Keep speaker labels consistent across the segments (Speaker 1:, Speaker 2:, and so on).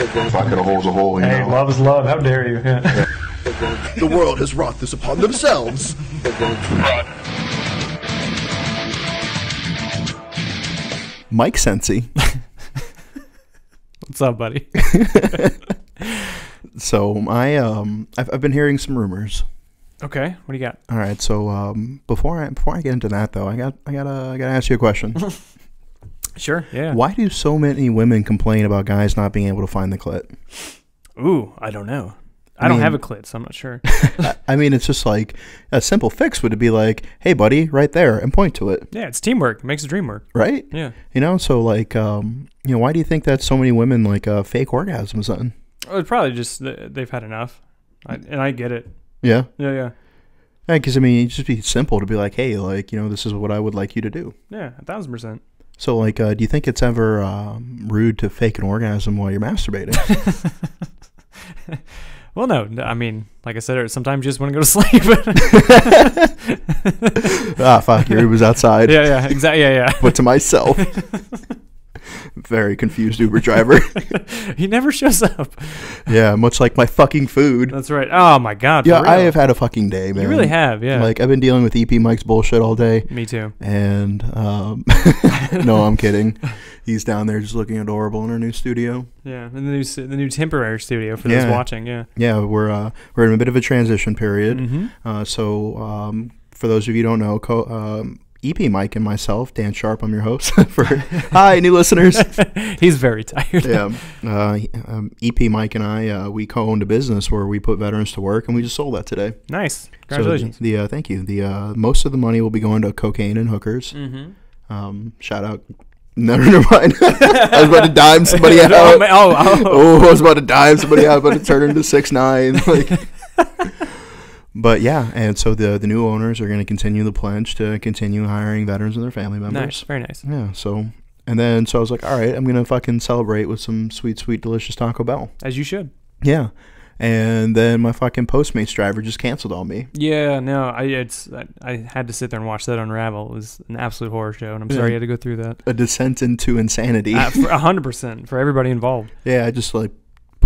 Speaker 1: If I could have holes a hole, you
Speaker 2: Hey,
Speaker 1: know.
Speaker 2: love is love. How dare you? Yeah.
Speaker 3: The world has wrought this upon themselves.
Speaker 4: Mike Sensi.
Speaker 2: What's up, buddy?
Speaker 4: So I um I've, I've been hearing some rumors.
Speaker 2: Okay, what do you got?
Speaker 4: All right, so um before I before I get into that though, I got I gotta I gotta ask you a question.
Speaker 2: Sure. Yeah.
Speaker 4: Why do so many women complain about guys not being able to find the clit?
Speaker 2: Ooh, I don't know. I, don't
Speaker 4: mean-
Speaker 2: have a clit, so I'm not sure.
Speaker 4: I- I mean, it's just like a simple fix would be like, "Hey, buddy, right there," and point to it,
Speaker 2: yeah, it's teamwork. It makes the dream work.
Speaker 4: right?
Speaker 2: Yeah.
Speaker 4: You know, so like, um, you know, why do you think that so many women like uh, fake orgasms? Then,
Speaker 2: Well, it's probably just th- they've had enough, I, and I get it.
Speaker 4: yeah,
Speaker 2: Yeah, yeah,
Speaker 4: yeah, because I mean, it'd just be simple to be like, "Hey, like, you know, this is what I would like you to do."
Speaker 2: yeah, a thousand percent.
Speaker 4: So, like, uh, do you think it's ever um, rude to fake an orgasm while you're masturbating?
Speaker 2: Well, no, I mean, like I said, sometimes you just want to go to sleep.
Speaker 4: ah, fuck, your was outside,
Speaker 2: yeah, yeah, exactly. Yeah, Yeah,
Speaker 4: but to myself. Very confused Uber driver.
Speaker 2: he never shows up.
Speaker 4: yeah, much like my fucking food.
Speaker 2: That's right. Oh my god.
Speaker 4: Yeah, I have had a fucking day, man.
Speaker 2: You really have, yeah.
Speaker 4: Like I've been dealing with EP Mike's bullshit all day,
Speaker 2: Me too.
Speaker 4: and um, no, I'm kidding. He's down there just looking adorable in our new studio.
Speaker 2: Yeah, and the new the new temporary studio for those watching. Yeah.
Speaker 4: Yeah, we're uh, we're in a bit of a transition period.
Speaker 2: Mm-hmm.
Speaker 4: Uh, so um, for those of you who don't know, co- um, EP Mike and myself, Dan Sharp, I'm your host. for hi, new listeners.
Speaker 2: He's very tired.
Speaker 4: yeah, uh, um, EP Mike and I, uh, we co-owned a business where we put veterans to work, and we just sold that today.
Speaker 2: Nice.
Speaker 4: So
Speaker 2: Congratulations.
Speaker 4: the, the uh, thank you. The uh, most of the money will be going to cocaine and hookers.
Speaker 2: mm-hmm.
Speaker 4: Um, shout out. No, never mind. I was about to dime somebody out.
Speaker 2: oh, oh, oh.
Speaker 4: oh, I was about to dime somebody out, about to turn into six nine. Like, but yeah, and so the the new owners are going to continue the pledge to continue hiring veterans and their family members.
Speaker 2: nice. Very nice.
Speaker 4: Yeah. So, and then so I was like, all right, I'm gonna fucking celebrate with some sweet, sweet, delicious Taco Bell.
Speaker 2: As you should.
Speaker 4: Yeah. And then my fucking Postmates driver just canceled on me.
Speaker 2: Yeah. No. I it's I, I had to sit there and watch that unravel. It was an absolute horror show, and I'm sorry you had to go through that.
Speaker 4: A descent into insanity.
Speaker 2: Uh, hundred percent for everybody involved.
Speaker 4: yeah, I just like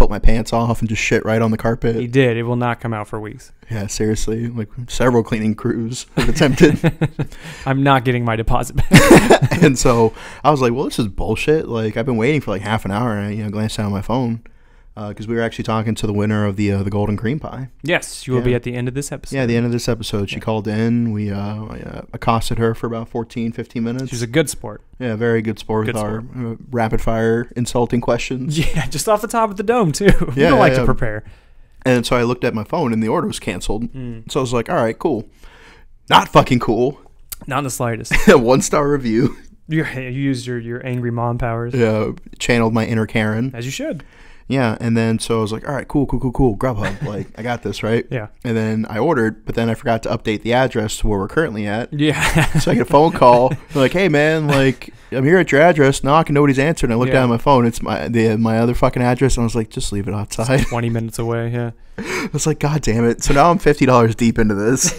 Speaker 4: put my pants off and just shit right on the carpet.
Speaker 2: He did. It will not come out for weeks.
Speaker 4: Yeah, seriously, like several cleaning crews have attempted.
Speaker 2: I'm not getting my deposit back.
Speaker 4: and so I was like, well, this is bullshit. Like I've been waiting for like half an hour, and I you know glanced down at my phone because we were actually talking to the winner of the uh, the golden cream pie.
Speaker 2: yes, you will be at the end of this episode.
Speaker 4: Yeah, the end of this episode, she called in. We uh, uh, accosted her for about 14, 15 minutes.
Speaker 2: She's a good sport.
Speaker 4: yeah, very good sport
Speaker 2: Good
Speaker 4: with our uh, rapid fire insulting questions.
Speaker 2: Yeah, just off the top of the dome too. we
Speaker 4: Yeah,
Speaker 2: don't like
Speaker 4: yeah.
Speaker 2: to prepare.
Speaker 4: And so I looked at my phone, and the order was canceled.
Speaker 2: Mm.
Speaker 4: So I was like, all right, cool. Not fucking cool.
Speaker 2: Not in the slightest.
Speaker 4: One star review.
Speaker 2: you you used your, your angry mom powers
Speaker 4: Yeah, channeled my inner Karen.
Speaker 2: as you should.
Speaker 4: Yeah, and then so I was like, all right, cool, cool, cool, cool. Grubhub, like I got this, right?
Speaker 2: Yeah.
Speaker 4: And then I ordered, but then I forgot to update the address to where we're currently at.
Speaker 2: Yeah.
Speaker 4: So I get a phone call, they're like, hey man, like I'm here at your address. Knocking, nobody's answering. I look
Speaker 2: Yeah.
Speaker 4: down at my phone, it's my the my other fucking address, and I was like, just leave it outside.
Speaker 2: Twenty minutes away. Yeah.
Speaker 4: I was like, god damn it. So now I'm fifty dollars deep into this.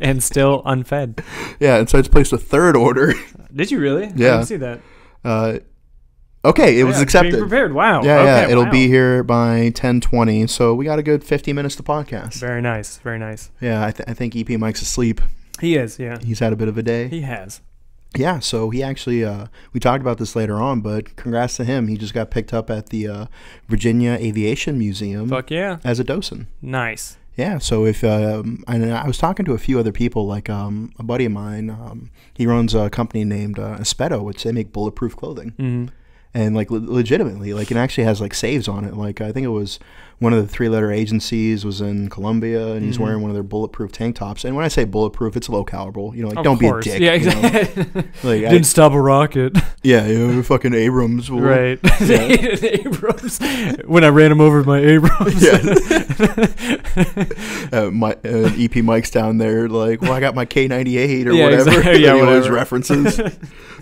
Speaker 2: and still unfed.
Speaker 4: yeah, and so I just placed a third order.
Speaker 2: Did you really?
Speaker 4: Yeah.
Speaker 2: I didn't see that.
Speaker 4: Uh, okay, it was
Speaker 2: Yeah,
Speaker 4: accepted.
Speaker 2: Being prepared. Wow.
Speaker 4: Yeah,
Speaker 2: okay,
Speaker 4: yeah, it'll
Speaker 2: wow.
Speaker 4: be here by ten twenty. So we got a good fifty minutes to podcast.
Speaker 2: Very nice. Very nice.
Speaker 4: Yeah, I, th- I think EP Mike's asleep.
Speaker 2: He is. Yeah.
Speaker 4: He's had a bit of a day.
Speaker 2: He has.
Speaker 4: Yeah, so he actually, uh, we talked about this later on, but congrats to him. He just got picked up at the uh, Virginia Aviation Museum
Speaker 2: Fuck yeah.
Speaker 4: as a docent.
Speaker 2: Nice.
Speaker 4: Yeah, so if um, and I was talking to a few other people, like um, a buddy of mine, um, he runs a company named uh, Espeto, which they make bulletproof clothing,
Speaker 2: hmm
Speaker 4: and like le- legitimately, like it actually has like saves on it. Like I think it was one of the three-letter agencies was in Colombia, and he's
Speaker 2: Mhm.
Speaker 4: wearing one of their bulletproof tank tops. And when I say bulletproof, it's low caliber. You know, like
Speaker 2: Of
Speaker 4: don't
Speaker 2: course.
Speaker 4: be a dick.
Speaker 2: Yeah.
Speaker 4: you know?
Speaker 2: Exactly.
Speaker 4: Like,
Speaker 2: Didn't stop a rocket.
Speaker 4: Yeah, you know, fucking Abrams. will-
Speaker 2: right.
Speaker 4: Yeah.
Speaker 2: Abrams. When I ran him over my Abrams.
Speaker 4: uh, my uh, EP Mike's down there, like, well, I got my K98 or
Speaker 2: Yeah,
Speaker 4: whatever.
Speaker 2: exactly. Yeah, whatever.
Speaker 4: references. They're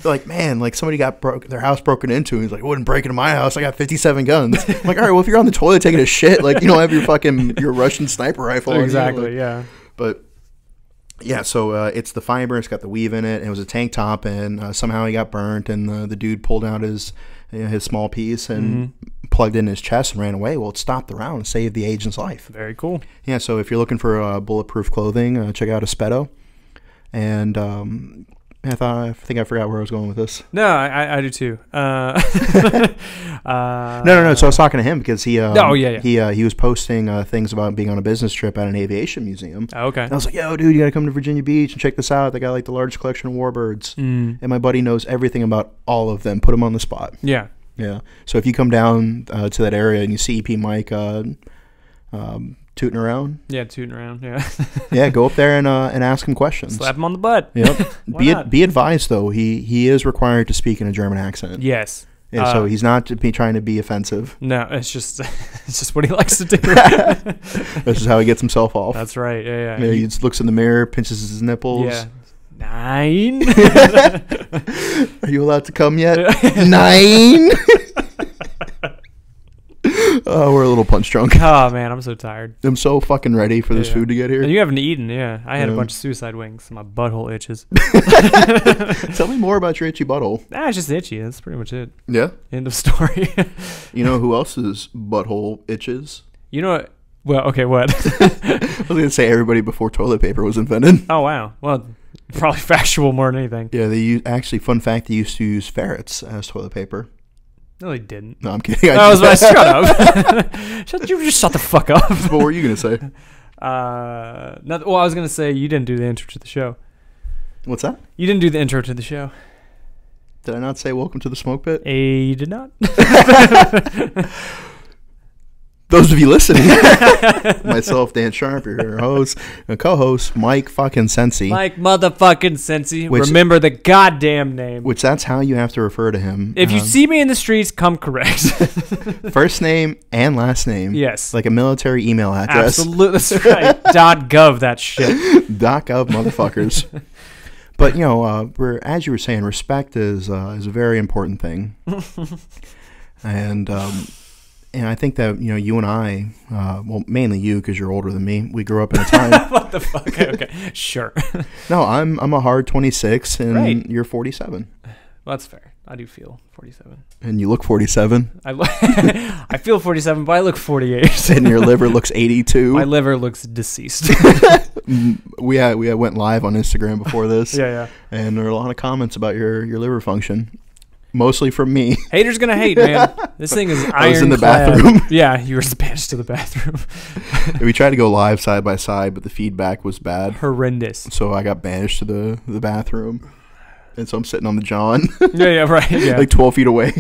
Speaker 4: like, man, like somebody got broke, their house broken into. and He's like, wouldn't break into my house. I got 57 guns. I'm like, all right, well, if you're on the toilet taking a shit, like, you don't have your fucking your Russian sniper rifle. you,
Speaker 2: exactly.
Speaker 4: like-
Speaker 2: Yeah.
Speaker 4: but yeah, so uh, it's the fiber. It's got the weave in it. It was a tank top, and uh, somehow he got burnt, and the, the dude pulled out his you know, his small piece and plugged in his chest and ran away. Well, it stopped the round and saved the agent's life.
Speaker 2: Very cool.
Speaker 4: Yeah, so if you're looking for uh, bulletproof clothing, uh, check out Espeto. And um, I thought I think I forgot where I was going with this.
Speaker 2: No, I, I, do too. Uh, uh,
Speaker 4: No, no, no. So I was talking to him because he. Um,
Speaker 2: Oh, yeah, yeah.
Speaker 4: He uh, he was posting uh, things about being on a business trip at an aviation museum.
Speaker 2: oh, okay.
Speaker 4: And I was like, "Yo, dude, you gotta come to Virginia Beach and check this out. They got like the largest collection of warbirds."
Speaker 2: Mm,
Speaker 4: And my buddy knows everything about all of them. Put him on the spot.
Speaker 2: yeah.
Speaker 4: Yeah. So if you come down uh, to that area and you see EP Mike uh, um, tooting around,
Speaker 2: Yeah, tooting around. Yeah.
Speaker 4: yeah, go up there and uh, and ask him questions.
Speaker 2: Slap him on the butt.
Speaker 4: Yep. Be
Speaker 2: not?
Speaker 4: be advised though, he he is required to speak in a German accent.
Speaker 2: Yes.
Speaker 4: Yeah, so
Speaker 2: Uh,
Speaker 4: he's not to be trying to be offensive.
Speaker 2: No, it's just it's just what he likes to do.
Speaker 4: This is how he gets himself off.
Speaker 2: That's right. Yeah, yeah.
Speaker 4: Yeah, he just looks in the mirror, pinches his nipples.
Speaker 2: yeah. Nine.
Speaker 4: Are you allowed to come yet? Nine. Oh, we're a little punch drunk.
Speaker 2: oh man, I'm so tired.
Speaker 4: I'm so fucking ready for this
Speaker 2: Yeah.
Speaker 4: food to get here.
Speaker 2: And you haven't eaten, yeah. I had
Speaker 4: Yeah.
Speaker 2: a bunch of suicide wings. My butthole itches.
Speaker 4: Tell me more about your itchy butthole.
Speaker 2: ah, it's just itchy. That's pretty much it.
Speaker 4: Yeah.
Speaker 2: End of story.
Speaker 4: You know who else's butthole itches?
Speaker 2: you know what? Well, okay, what?
Speaker 4: I was gonna say everybody before toilet paper was invented.
Speaker 2: oh wow. Well, probably factual more than anything.
Speaker 4: Yeah, they use, actually fun fact they used to use ferrets as toilet paper.
Speaker 2: No, they didn't.
Speaker 4: No, I'm kidding.
Speaker 2: I was about to shut up. shut, you just shut the fuck up.
Speaker 4: what were you gonna say?
Speaker 2: Uh, not, well, I was gonna say you didn't do the intro to the show.
Speaker 4: What's that?
Speaker 2: You didn't do the intro to the show.
Speaker 4: Did I not say welcome to the smoke pit?
Speaker 2: A, you did not.
Speaker 4: Those of you listening, myself, Dan Sharp, your host, and co-host, Mike fucking Sensi.
Speaker 2: Mike motherfucking Sensi.
Speaker 4: Which-
Speaker 2: Remember the goddamn name.
Speaker 4: Which that's how you have to refer to him.
Speaker 2: if you
Speaker 4: Um,
Speaker 2: see me in the streets, come correct.
Speaker 4: first name and last name,
Speaker 2: yes.
Speaker 4: like a military email address.
Speaker 2: Absolutely. That's right. Dot gov that shit.
Speaker 4: Doc of motherfuckers. but you know, uh, we're, as you were saying, respect is uh, is a very important thing, and um, and I think that you know you and I, uh, well, mainly you because you're older than me. We grew up in a time.
Speaker 2: what the fuck? Okay, okay. Sure.
Speaker 4: no, I'm I'm a hard 26, and
Speaker 2: Right.
Speaker 4: you're 47,
Speaker 2: that's fair. I do feel 47.
Speaker 4: and you look 47,
Speaker 2: I, lo- I feel 47, but I look 48.
Speaker 4: and your liver looks 82.
Speaker 2: My liver looks deceased.
Speaker 4: We had, we had went live on Instagram before this,
Speaker 2: yeah, yeah.
Speaker 4: and there are a lot of comments about your your liver function, mostly from me.
Speaker 2: Haters gonna hate, man. This thing is
Speaker 4: I was in the bathroom.
Speaker 2: Yeah, you were banished to the bathroom.
Speaker 4: we tried to go live side by side, but the feedback was bad.
Speaker 2: Horrendous.
Speaker 4: So I got banished to the, the bathroom. And so I'm sitting on the John,
Speaker 2: Yeah, yeah, right. Yeah.
Speaker 4: like 12 feet away.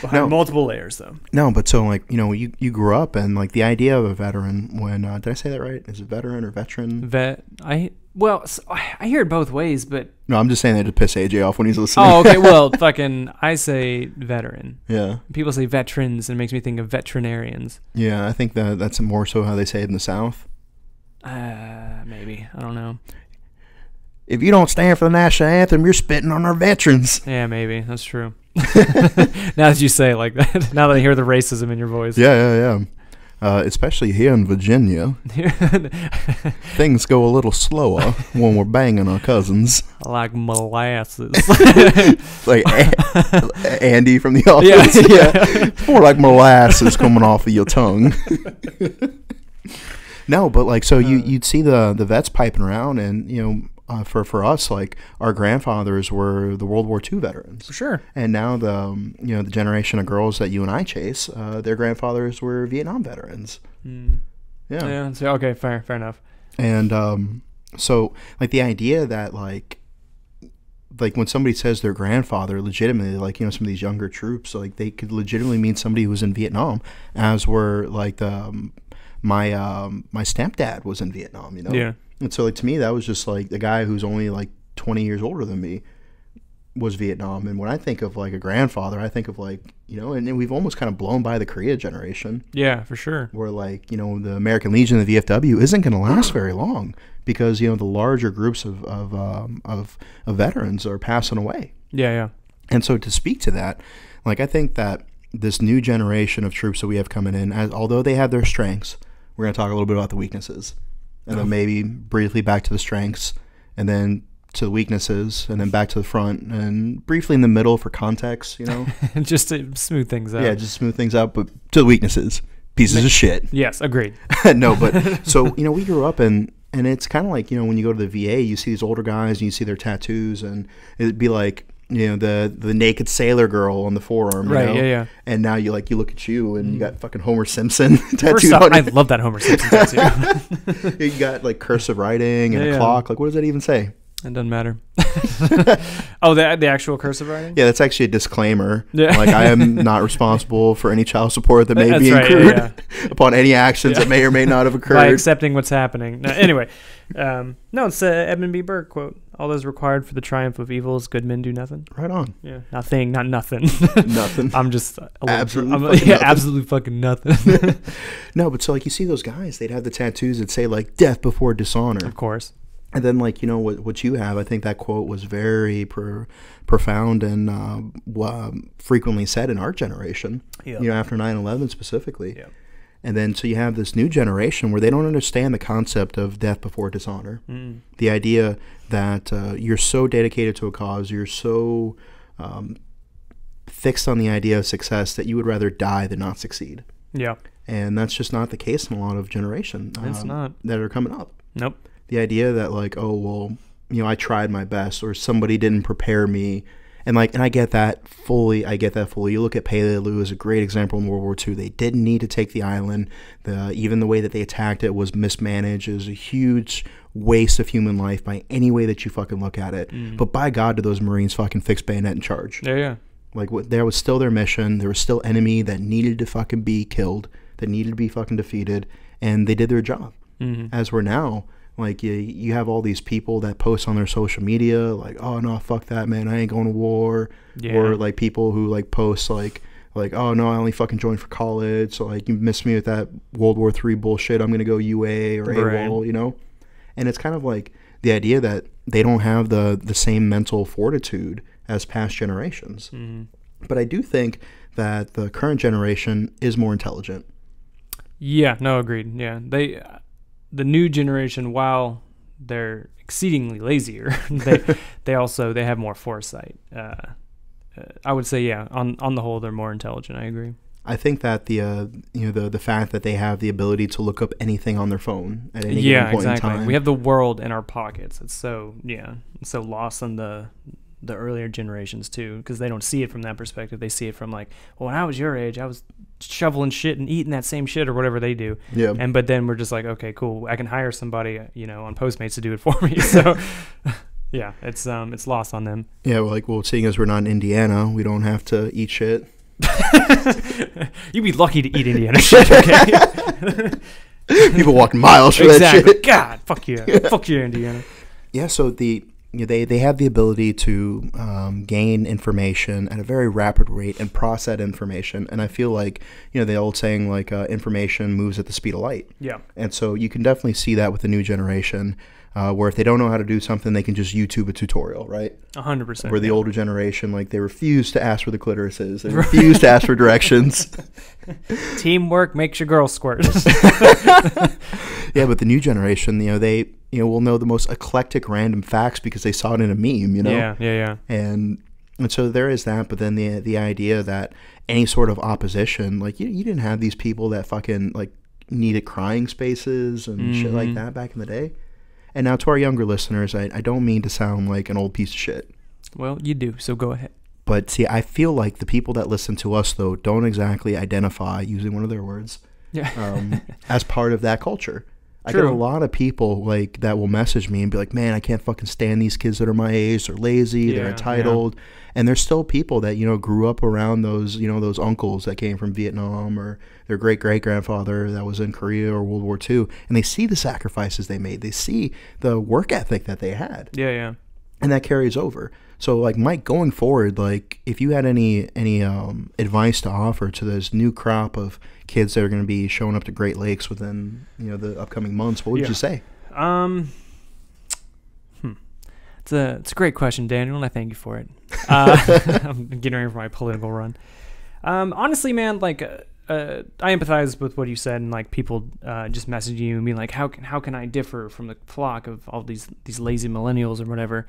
Speaker 2: Behind
Speaker 4: no.
Speaker 2: multiple layers, though.
Speaker 4: no, but so, like, you know, you, you grew up and, like, the idea of a veteran when, uh, did I say that right? Is it veteran or veteran?
Speaker 2: Vet. I well, I hear it both ways, but
Speaker 4: No, I'm just saying that to piss AJ off when he's listening.
Speaker 2: oh, okay. Well, fucking, I say veteran.
Speaker 4: yeah.
Speaker 2: People say veterans, and it makes me think of veterinarians.
Speaker 4: Yeah, I think that that's more so how they say it in the South.
Speaker 2: Uh, maybe I don't know.
Speaker 4: If you don't stand for the national anthem, you're spitting on our veterans.
Speaker 2: Yeah, maybe that's true. now that you say it like that, now that I hear the racism in your voice.
Speaker 4: Yeah, yeah, yeah. Uh, especially here in Virginia, things go a little slower when we're banging our cousins.
Speaker 2: like molasses.
Speaker 4: like A- Andy from the
Speaker 2: yeah,
Speaker 4: office.
Speaker 2: yeah.
Speaker 4: More like molasses coming off of your tongue. no, but like so you you'd see the the vets piping around, and you know. Uh, for for us, like our grandfathers were the World War II veterans,
Speaker 2: For sure.
Speaker 4: and now the um, you know the generation of girls that you and I chase, uh, their grandfathers were Vietnam veterans.
Speaker 2: Mm.
Speaker 4: Yeah,
Speaker 2: Yeah. so- okay. Fair. Fair enough.
Speaker 4: and um, so like the idea that like like when somebody says their grandfather legitimately like you know some of these younger troops like they could legitimately mean somebody who was in vietnam as were like the um, my um my stepdad was in vietnam you know
Speaker 2: Yeah.
Speaker 4: And so like to me that was just like the guy who's only like 20 years older than me was vietnam and when i think of like a grandfather i think of like you know and, and we've almost kind of blown by the korea generation
Speaker 2: Yeah. For sure.
Speaker 4: where like you know the American Legion, the VFW, isn't going to last very long because you know the larger groups of of, um, of of veterans are passing away.
Speaker 2: Yeah. Yeah.
Speaker 4: And so to speak to that, like I think that this new generation of troops that we have coming in, as although they have their strengths, we're going to talk a little bit about the weaknesses. And then maybe briefly back to the strengths, and then to the weaknesses, and then back to the front, and briefly in the middle for context. You know,
Speaker 2: just to smooth things out.
Speaker 4: yeah, just smooth things out. But to the weaknesses, pieces of shit.
Speaker 2: yes, agreed.
Speaker 4: no, but so you know, we grew up and and it's kind of like you know when you go to the VA, you see these older guys and you see their tattoos, and it'd be like you know the the naked sailor girl on the forearm, you
Speaker 2: Right,
Speaker 4: know?
Speaker 2: yeah, yeah.
Speaker 4: And now you like you look at you and you mm. got fucking Homer Simpson tattooed
Speaker 2: off,
Speaker 4: on
Speaker 2: I love that Homer Simpson tattoo.
Speaker 4: you got like cursive writing and
Speaker 2: Yeah,
Speaker 4: a
Speaker 2: yeah.
Speaker 4: clock. Like what does that even say?
Speaker 2: it doesn't matter. oh, the the actual cursive writing.
Speaker 4: Yeah, that's actually a disclaimer.
Speaker 2: Yeah.
Speaker 4: Like I am not responsible for any child support that may
Speaker 2: That's
Speaker 4: be
Speaker 2: right, yeah, yeah.
Speaker 4: upon any actions that may or may not have occurred.
Speaker 2: By accepting what's happening. No, anyway, um, no, it's uh, Edmund B. Burke quote: "All those required for the triumph of evil is good men do nothing."
Speaker 4: right on.
Speaker 2: Yeah, nothing, not nothing.
Speaker 4: Nothing.
Speaker 2: I'm just a
Speaker 4: Absolutely
Speaker 2: I'm,
Speaker 4: fucking
Speaker 2: yeah,
Speaker 4: nothing.
Speaker 2: absolutely fucking nothing.
Speaker 4: No, but so like you see those guys, they'd have the tattoos that say like death before dishonor.
Speaker 2: of course.
Speaker 4: And then, like you know, what what you have, I think that quote was very pro- profound and uh, w- um, frequently said in our generation.
Speaker 2: Yeah.
Speaker 4: You know, after 9-11 specifically.
Speaker 2: Yeah.
Speaker 4: And then, so you have this new generation where they don't understand the concept of death before dishonor.
Speaker 2: Mm.
Speaker 4: The idea that uh, you're so dedicated to a cause, you're so um, fixed on the idea of success that you would rather die than not succeed.
Speaker 2: Yeah.
Speaker 4: And that's just not the case in a lot of generation
Speaker 2: It's
Speaker 4: um,
Speaker 2: not.
Speaker 4: that are coming up
Speaker 2: Nope.
Speaker 4: the idea that like oh well you know i tried my best or somebody didn't prepare me and like and i get that fully i get that fully you look at Peleliu as a great example in world war ii they didn't need to take the island the even the way that they attacked it was mismanaged it was a huge waste of human life by any way that you fucking look at it but by god did those marines fucking fix bayonet and charge
Speaker 2: Yeah, yeah.
Speaker 4: like what there was still their mission. There was still enemy that needed to fucking be killed, that needed to be fucking defeated, and they did their job.
Speaker 2: Mhm.
Speaker 4: As we're now, like you, you have all these people that post on their social media, like, "Oh no, fuck that, man, I ain't going to war,"
Speaker 2: Yeah.
Speaker 4: or like people who like post like. Like oh no, I only fucking joined for college, so like you missed me with that World War Three bullshit. I'm gonna go UA or
Speaker 2: Right.
Speaker 4: AWOL, you know, and it's kind of like the idea that they don't have the the same mental fortitude as past generations.
Speaker 2: Mhm.
Speaker 4: But I do think that the current generation is more intelligent.
Speaker 2: Yeah, no, agreed. Yeah, they, uh, the new generation, while they're exceedingly lazier, they they also they have more foresight. Uh, uh, I would say, yeah, on on the whole, they're more intelligent. I agree.
Speaker 4: I think that the uh, you know the the fact that they have the ability to look up anything on their phone at any
Speaker 2: yeah,
Speaker 4: point
Speaker 2: exactly.
Speaker 4: in time.
Speaker 2: We have the world in our pockets. It's so yeah, it's so lost in the the earlier generations too, because they don't see it from that perspective. They see it from like, well, when I was your age, I was shoveling shit and eating that same shit or whatever they do.
Speaker 4: yeah,
Speaker 2: And but then we're just like, okay, cool. I can hire somebody, you know, on Postmates to do it for me. So yeah, it's um it's lost on them.
Speaker 4: yeah. Well, like well, seeing as we're not in Indiana, we don't have to eat shit.
Speaker 2: You'd be lucky to eat Indiana shit, okay?
Speaker 4: People walking miles for that
Speaker 2: exactly.
Speaker 4: shit.
Speaker 2: God, fuck you, fuck you, Indiana.
Speaker 4: Yeah, so the you know, they they have the ability to um, gain information at a very rapid rate and process that information. And I feel like you know the old saying like uh, information moves at the speed of light.
Speaker 2: Yeah,
Speaker 4: And so you can definitely see that with the new generation, uh, where if they don't know how to do something, they can just YouTube a tutorial, right?
Speaker 2: hundred percent.
Speaker 4: Where the older generation, like they refuse to ask where the clitoris is, they refuse to ask for directions.
Speaker 2: teamwork makes your girl squirt.
Speaker 4: yeah, but the new generation, you know, they you know will know the most eclectic random facts because they saw it in a meme, you know.
Speaker 2: Yeah, yeah, yeah.
Speaker 4: and and so there is that but then the the idea that any sort of opposition like you, you didn't have these people that fucking like needed crying spaces and shit like
Speaker 2: Mhm.
Speaker 4: that back in the day and now to our younger listeners I, I don't mean to sound like an old piece of shit
Speaker 2: Well, you do. So go ahead.
Speaker 4: but see i feel like the people that listen to us though don't exactly identify using one of their words
Speaker 2: Yeah.
Speaker 4: um, as part of that culture I get a lot of people like that will message me and be like, "Man, I can't fucking stand these kids that are my age. They're lazy.
Speaker 2: Yeah,
Speaker 4: they're
Speaker 2: yeah.
Speaker 4: entitled." And there's still people that you know grew up around those you know those uncles that came from Vietnam or their great great grandfather that was in Korea or World War II, and they see the sacrifices they made. They see the work ethic that they had,
Speaker 2: yeah, yeah.
Speaker 4: and that carries over. So like Mike, going forward, like if you had any any um, advice to offer to this new crop of kids that are going to be showing up to Great Lakes within you know the upcoming months, what would
Speaker 2: Yeah.
Speaker 4: you say?
Speaker 2: Um, hmm. It's a it's a great question, Daniel, and I thank you for it. Uh, I'm getting ready for my political run. Um, honestly, man, like uh, uh, I empathize with what you said and like people uh, just messaging you and being like, how can how can I differ from the flock of all these these lazy millennials or whatever?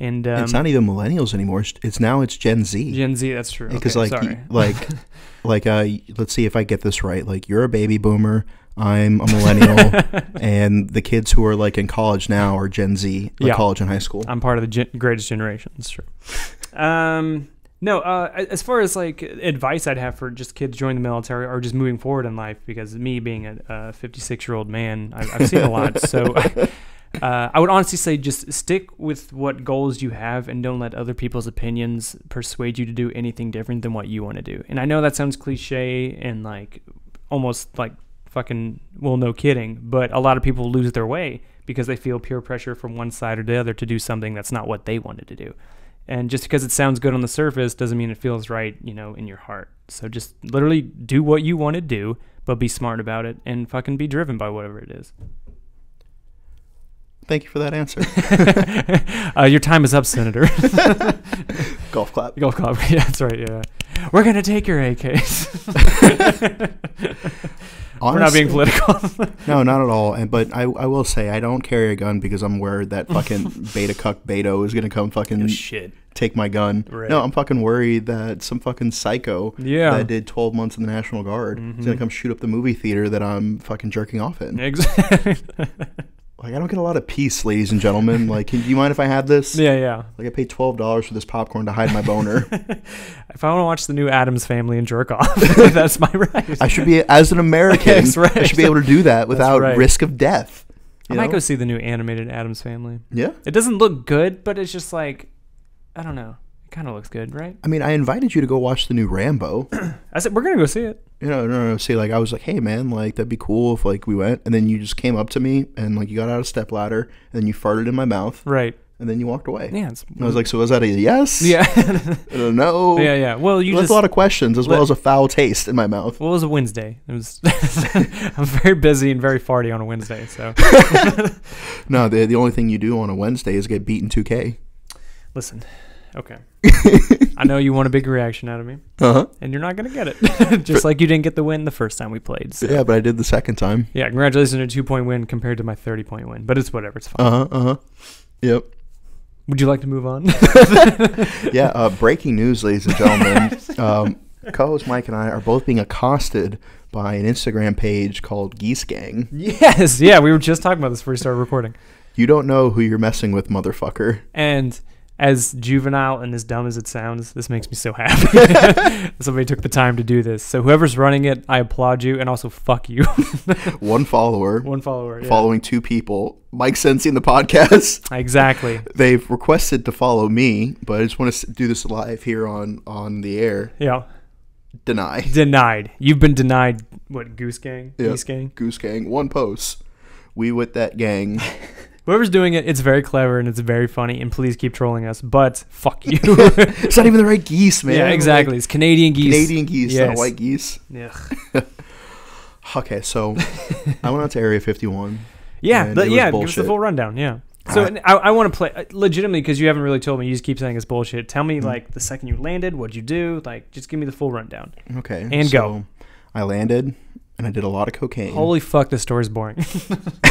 Speaker 2: And um,
Speaker 4: it's not even millennials anymore. It's, now it's Gen Z.
Speaker 2: Gen Z. That's true.
Speaker 4: because
Speaker 2: okay,
Speaker 4: like
Speaker 2: sorry.
Speaker 4: like like uh let's see if I get this right. Like you're a baby boomer, I'm a millennial, and the kids who are like in college now are Gen Z, like
Speaker 2: Yeah.
Speaker 4: college and high school.
Speaker 2: I'm part of the gen- greatest generation. That's true. Um, no, uh, as far as like advice I'd have for just kids joining the military or just moving forward in life, because me being a 56 year old man, I've, I've seen a lot. So uh, I would honestly say just stick with what goals you have and don't let other people's opinions persuade you to do anything different than what you want to do. And I know that sounds cliche and like almost like fucking well no kidding but a lot of people lose their way because they feel peer pressure from one side or the other to do something that's not what they wanted to do. And just because it sounds good on the surface doesn't mean it feels right you know in your heart. So just literally do what you want to do but be smart about it and fucking be driven by whatever it is
Speaker 4: Thank you for that answer.
Speaker 2: uh, your time is up senator
Speaker 4: Golf clap.
Speaker 2: golf club yeah that's right yeah we're gonna take your ak's we're not being political
Speaker 4: No, not at all. And but I, I will say I don't carry a gun because I'm worried that fucking beta cuck Beto is gonna come fucking
Speaker 2: shit
Speaker 4: take my gun.
Speaker 2: Right.
Speaker 4: No, I'm fucking worried that some fucking psycho
Speaker 2: Yeah.
Speaker 4: that did 12 months in the National Guard is
Speaker 2: Mhm.
Speaker 4: gonna come shoot up the movie theater that I'm fucking jerking off in.
Speaker 2: exactly
Speaker 4: Like I don't get a lot of peace, ladies and gentlemen. like, can, do you mind if I have this?
Speaker 2: yeah yeah
Speaker 4: Like I paid twelve dollars for this popcorn to hide my boner.
Speaker 2: If I want to watch the new Addams Family and jerk off, that's my right.
Speaker 4: I should be, as an American,
Speaker 2: right.
Speaker 4: I should be able to do that without
Speaker 2: right.
Speaker 4: risk of death.
Speaker 2: I
Speaker 4: You
Speaker 2: might go see the new animated Addams Family.
Speaker 4: Yeah.
Speaker 2: It doesn't look good, but it's just like, I don't know. It kind of looks good, right?
Speaker 4: I mean, I invited you to go watch the new Rambo.
Speaker 2: I said we're gonna go see it.
Speaker 4: You know, no, no, say like I was like, hey man, like that'd be cool if like we went, and then you just came up to me and like you got out a step ladder and you farted in my mouth
Speaker 2: Right.
Speaker 4: and then you walked away.
Speaker 2: Yeah. It's,
Speaker 4: And I was like, so was that a yes?
Speaker 2: yeah.
Speaker 4: No.
Speaker 2: yeah. Yeah. Well, you just.
Speaker 4: a lot of questions as well as a foul taste in my mouth.
Speaker 2: well, it was a Wednesday. It was. I'm very busy and very farty on a Wednesday, so
Speaker 4: No, the the only thing you do on a Wednesday is get beaten 2K.
Speaker 2: listen. Okay. I know you want a big reaction out of me,
Speaker 4: Uh huh.
Speaker 2: and you're not gonna get it. just like you didn't get the win the first time we played. So.
Speaker 4: Yeah, but I did the second time.
Speaker 2: Yeah, congratulations on a two point win compared to my 30 point win. But it's whatever. It's fine.
Speaker 4: Uh huh. Uh huh. Yep.
Speaker 2: Would you like to move on?
Speaker 4: Yeah. Uh, breaking news, ladies and gentlemen. um, co-host Mike and I are both being accosted by an Instagram page called Geese Gang.
Speaker 2: yes. Yeah, we were just talking about this before we started recording.
Speaker 4: You don't know who you're messing with, motherfucker.
Speaker 2: And as juvenile and as dumb as it sounds, this makes me so happy. Somebody took the time to do this. So whoever's running it, I applaud you, and also fuck you.
Speaker 4: One follower
Speaker 2: One follower. Yeah.
Speaker 4: following two people. Mike Sensi in the podcast.
Speaker 2: Exactly.
Speaker 4: They've requested to follow me, but I just want to do this live here on on the air.
Speaker 2: Yeah.
Speaker 4: Deny.
Speaker 2: Denied. You've been denied. What Goose Gang?
Speaker 4: Yeah.
Speaker 2: Geese Gang.
Speaker 4: Goose Gang. One post. We with that gang.
Speaker 2: Whoever's doing it, it's very clever and it's very funny. And please keep trolling us. But fuck you.
Speaker 4: it's not even the right geese, man.
Speaker 2: yeah, exactly. It's Canadian geese.
Speaker 4: Canadian geese, not white geese.
Speaker 2: Yeah.
Speaker 4: Okay, so I went out to Area 51.
Speaker 2: Yeah,
Speaker 4: And
Speaker 2: but
Speaker 4: it was
Speaker 2: yeah, give us the full rundown. Yeah. So
Speaker 4: I-
Speaker 2: I, I want to play uh, legitimately because you haven't really told me. You just keep saying it's bullshit. Tell
Speaker 4: Mm-hmm.
Speaker 2: me like the second you landed, what'd you do? Like, just give me the full rundown.
Speaker 4: Okay.
Speaker 2: And
Speaker 4: so
Speaker 2: go.
Speaker 4: I landed and I did a lot of cocaine.
Speaker 2: Holy fuck, this story's boring.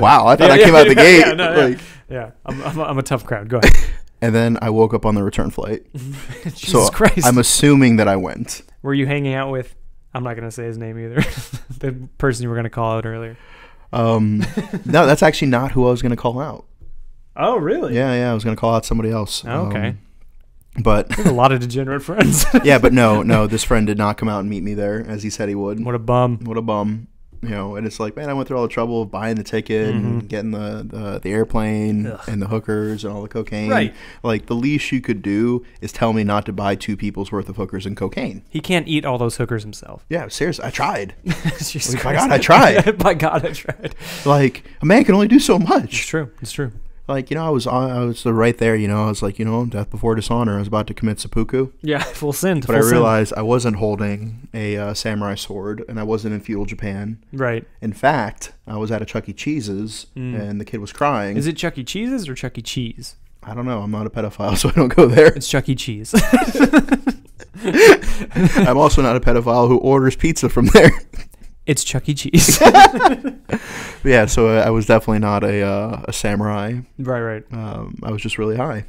Speaker 4: wow, I thought
Speaker 2: Yeah,
Speaker 4: I
Speaker 2: yeah,
Speaker 4: came out the gate.
Speaker 2: yeah, no, yeah.
Speaker 4: like,
Speaker 2: yeah, I'm, I'm, a, I'm a tough crowd. Go ahead.
Speaker 4: And then I woke up on the return flight.
Speaker 2: Jesus
Speaker 4: so
Speaker 2: Christ.
Speaker 4: I'm assuming that I went.
Speaker 2: Were you hanging out with? I'm not gonna say his name either. the person you were gonna call out earlier.
Speaker 4: Um, no, that's actually not who I was going to call out.
Speaker 2: Oh, really?
Speaker 4: Yeah, yeah, I was going to call out somebody else.
Speaker 2: Oh, okay.
Speaker 4: Um, but
Speaker 2: a lot of degenerate friends.
Speaker 4: yeah, but no, no, this friend did not come out and meet me there as he said he would.
Speaker 2: what a bum.
Speaker 4: What a bum. You know, and it's like, man, I went through all the trouble of buying the ticket and
Speaker 2: Mhm.
Speaker 4: getting the, the, the airplane
Speaker 2: Ugh.
Speaker 4: and the hookers and all the cocaine.
Speaker 2: Right.
Speaker 4: Like, the least you could do is tell me not to buy two people's worth of hookers and cocaine.
Speaker 2: He can't eat all those hookers himself.
Speaker 4: Yeah, seriously, I tried. Like, by God, I tried.
Speaker 2: By God, I tried.
Speaker 4: like, a man can only do so much.
Speaker 2: It's true. It's true.
Speaker 4: Like, you know, I was I was right there, you know, I was like, you know, death before dishonor. I was about to commit seppuku.
Speaker 2: Yeah, full sin.
Speaker 4: But
Speaker 2: full
Speaker 4: I
Speaker 2: sin.
Speaker 4: realized I wasn't holding a uh, samurai sword and I wasn't in feudal Japan.
Speaker 2: Right.
Speaker 4: In fact, I was at a Chuck E. Cheese's
Speaker 2: Mm.
Speaker 4: and the kid was crying.
Speaker 2: Is it Chuck E. Cheese's or Chuck E. Cheese?
Speaker 4: I don't know. I'm not a pedophile, so I don't go there.
Speaker 2: It's Chuck E. Cheese.
Speaker 4: I'm also not a pedophile who orders pizza from there.
Speaker 2: It's Chuck E. Cheese.
Speaker 4: yeah, so uh, I was definitely not a uh, a samurai.
Speaker 2: right, right.
Speaker 4: Um, I was just really high.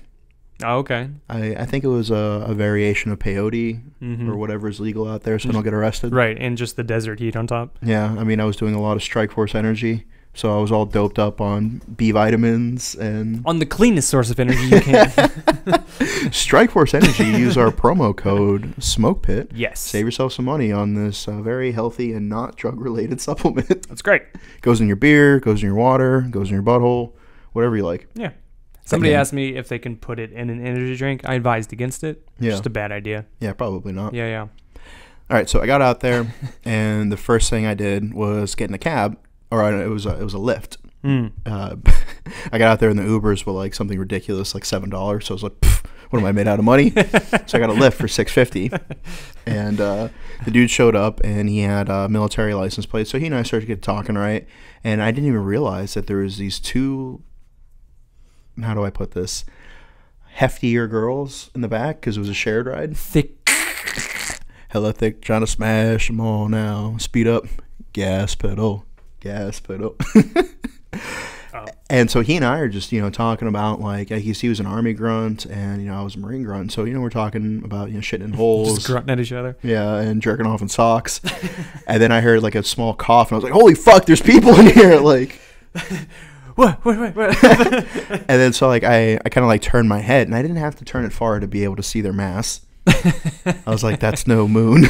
Speaker 2: Oh, okay.
Speaker 4: I, I think it was a, a variation of peyote
Speaker 2: Mhm.
Speaker 4: or whatever is legal out there, so I don't get arrested.
Speaker 2: Right, and just the desert heat on top.
Speaker 4: Yeah, I mean, I was doing a lot of Strikeforce energy, so I was all doped up on B vitamins and
Speaker 2: On the cleanest source of energy you can.
Speaker 4: Strikeforce Energy. use our promo code Smoke Pit.
Speaker 2: yes.
Speaker 4: Save yourself some money on this uh, very healthy and not drug related supplement.
Speaker 2: That's great.
Speaker 4: goes in your beer, goes in your water, goes in your butthole, whatever you like.
Speaker 2: Yeah. Somebody
Speaker 4: Again.
Speaker 2: asked me if they can put it in an energy drink. I advised against it.
Speaker 4: Yeah.
Speaker 2: Just a bad idea.
Speaker 4: Yeah, probably not.
Speaker 2: Yeah, yeah.
Speaker 4: All right, so I got out there, and the first thing I did was get in a cab, or it was a, it was a Lyft.
Speaker 2: Mm.
Speaker 4: Uh, I got out there, and the Ubers were like something ridiculous, like seven dollars. So I was like, "What am I made out of money?" so I got a Lyft for six fifty, and uh, the dude showed up, and he had a military license plate. So he and I started to get talking, right? And I didn't even realize that there was these two. How do I put this? Heftier girls in the back because it was a shared ride.
Speaker 2: Thick.
Speaker 4: Hella thick, trying to smash them all now. Speed up, gas pedal, gas pedal.
Speaker 2: Oh. oh.
Speaker 4: And so he and I are just, you know, talking about like, uh, I guess he was an army grunt and, you know, I was a marine grunt. So, you know, we're talking about, you know, shitting in holes.
Speaker 2: Just grunting at each other.
Speaker 4: yeah, and jerking off in socks. and then I heard like a small cough and I was like, holy fuck, there's people in here. Like,
Speaker 2: What? Wait, wait, wait.
Speaker 4: and then so like I, I kind of like turned my head and I didn't have to turn it far to be able to see their mass. I was like, that's no moon.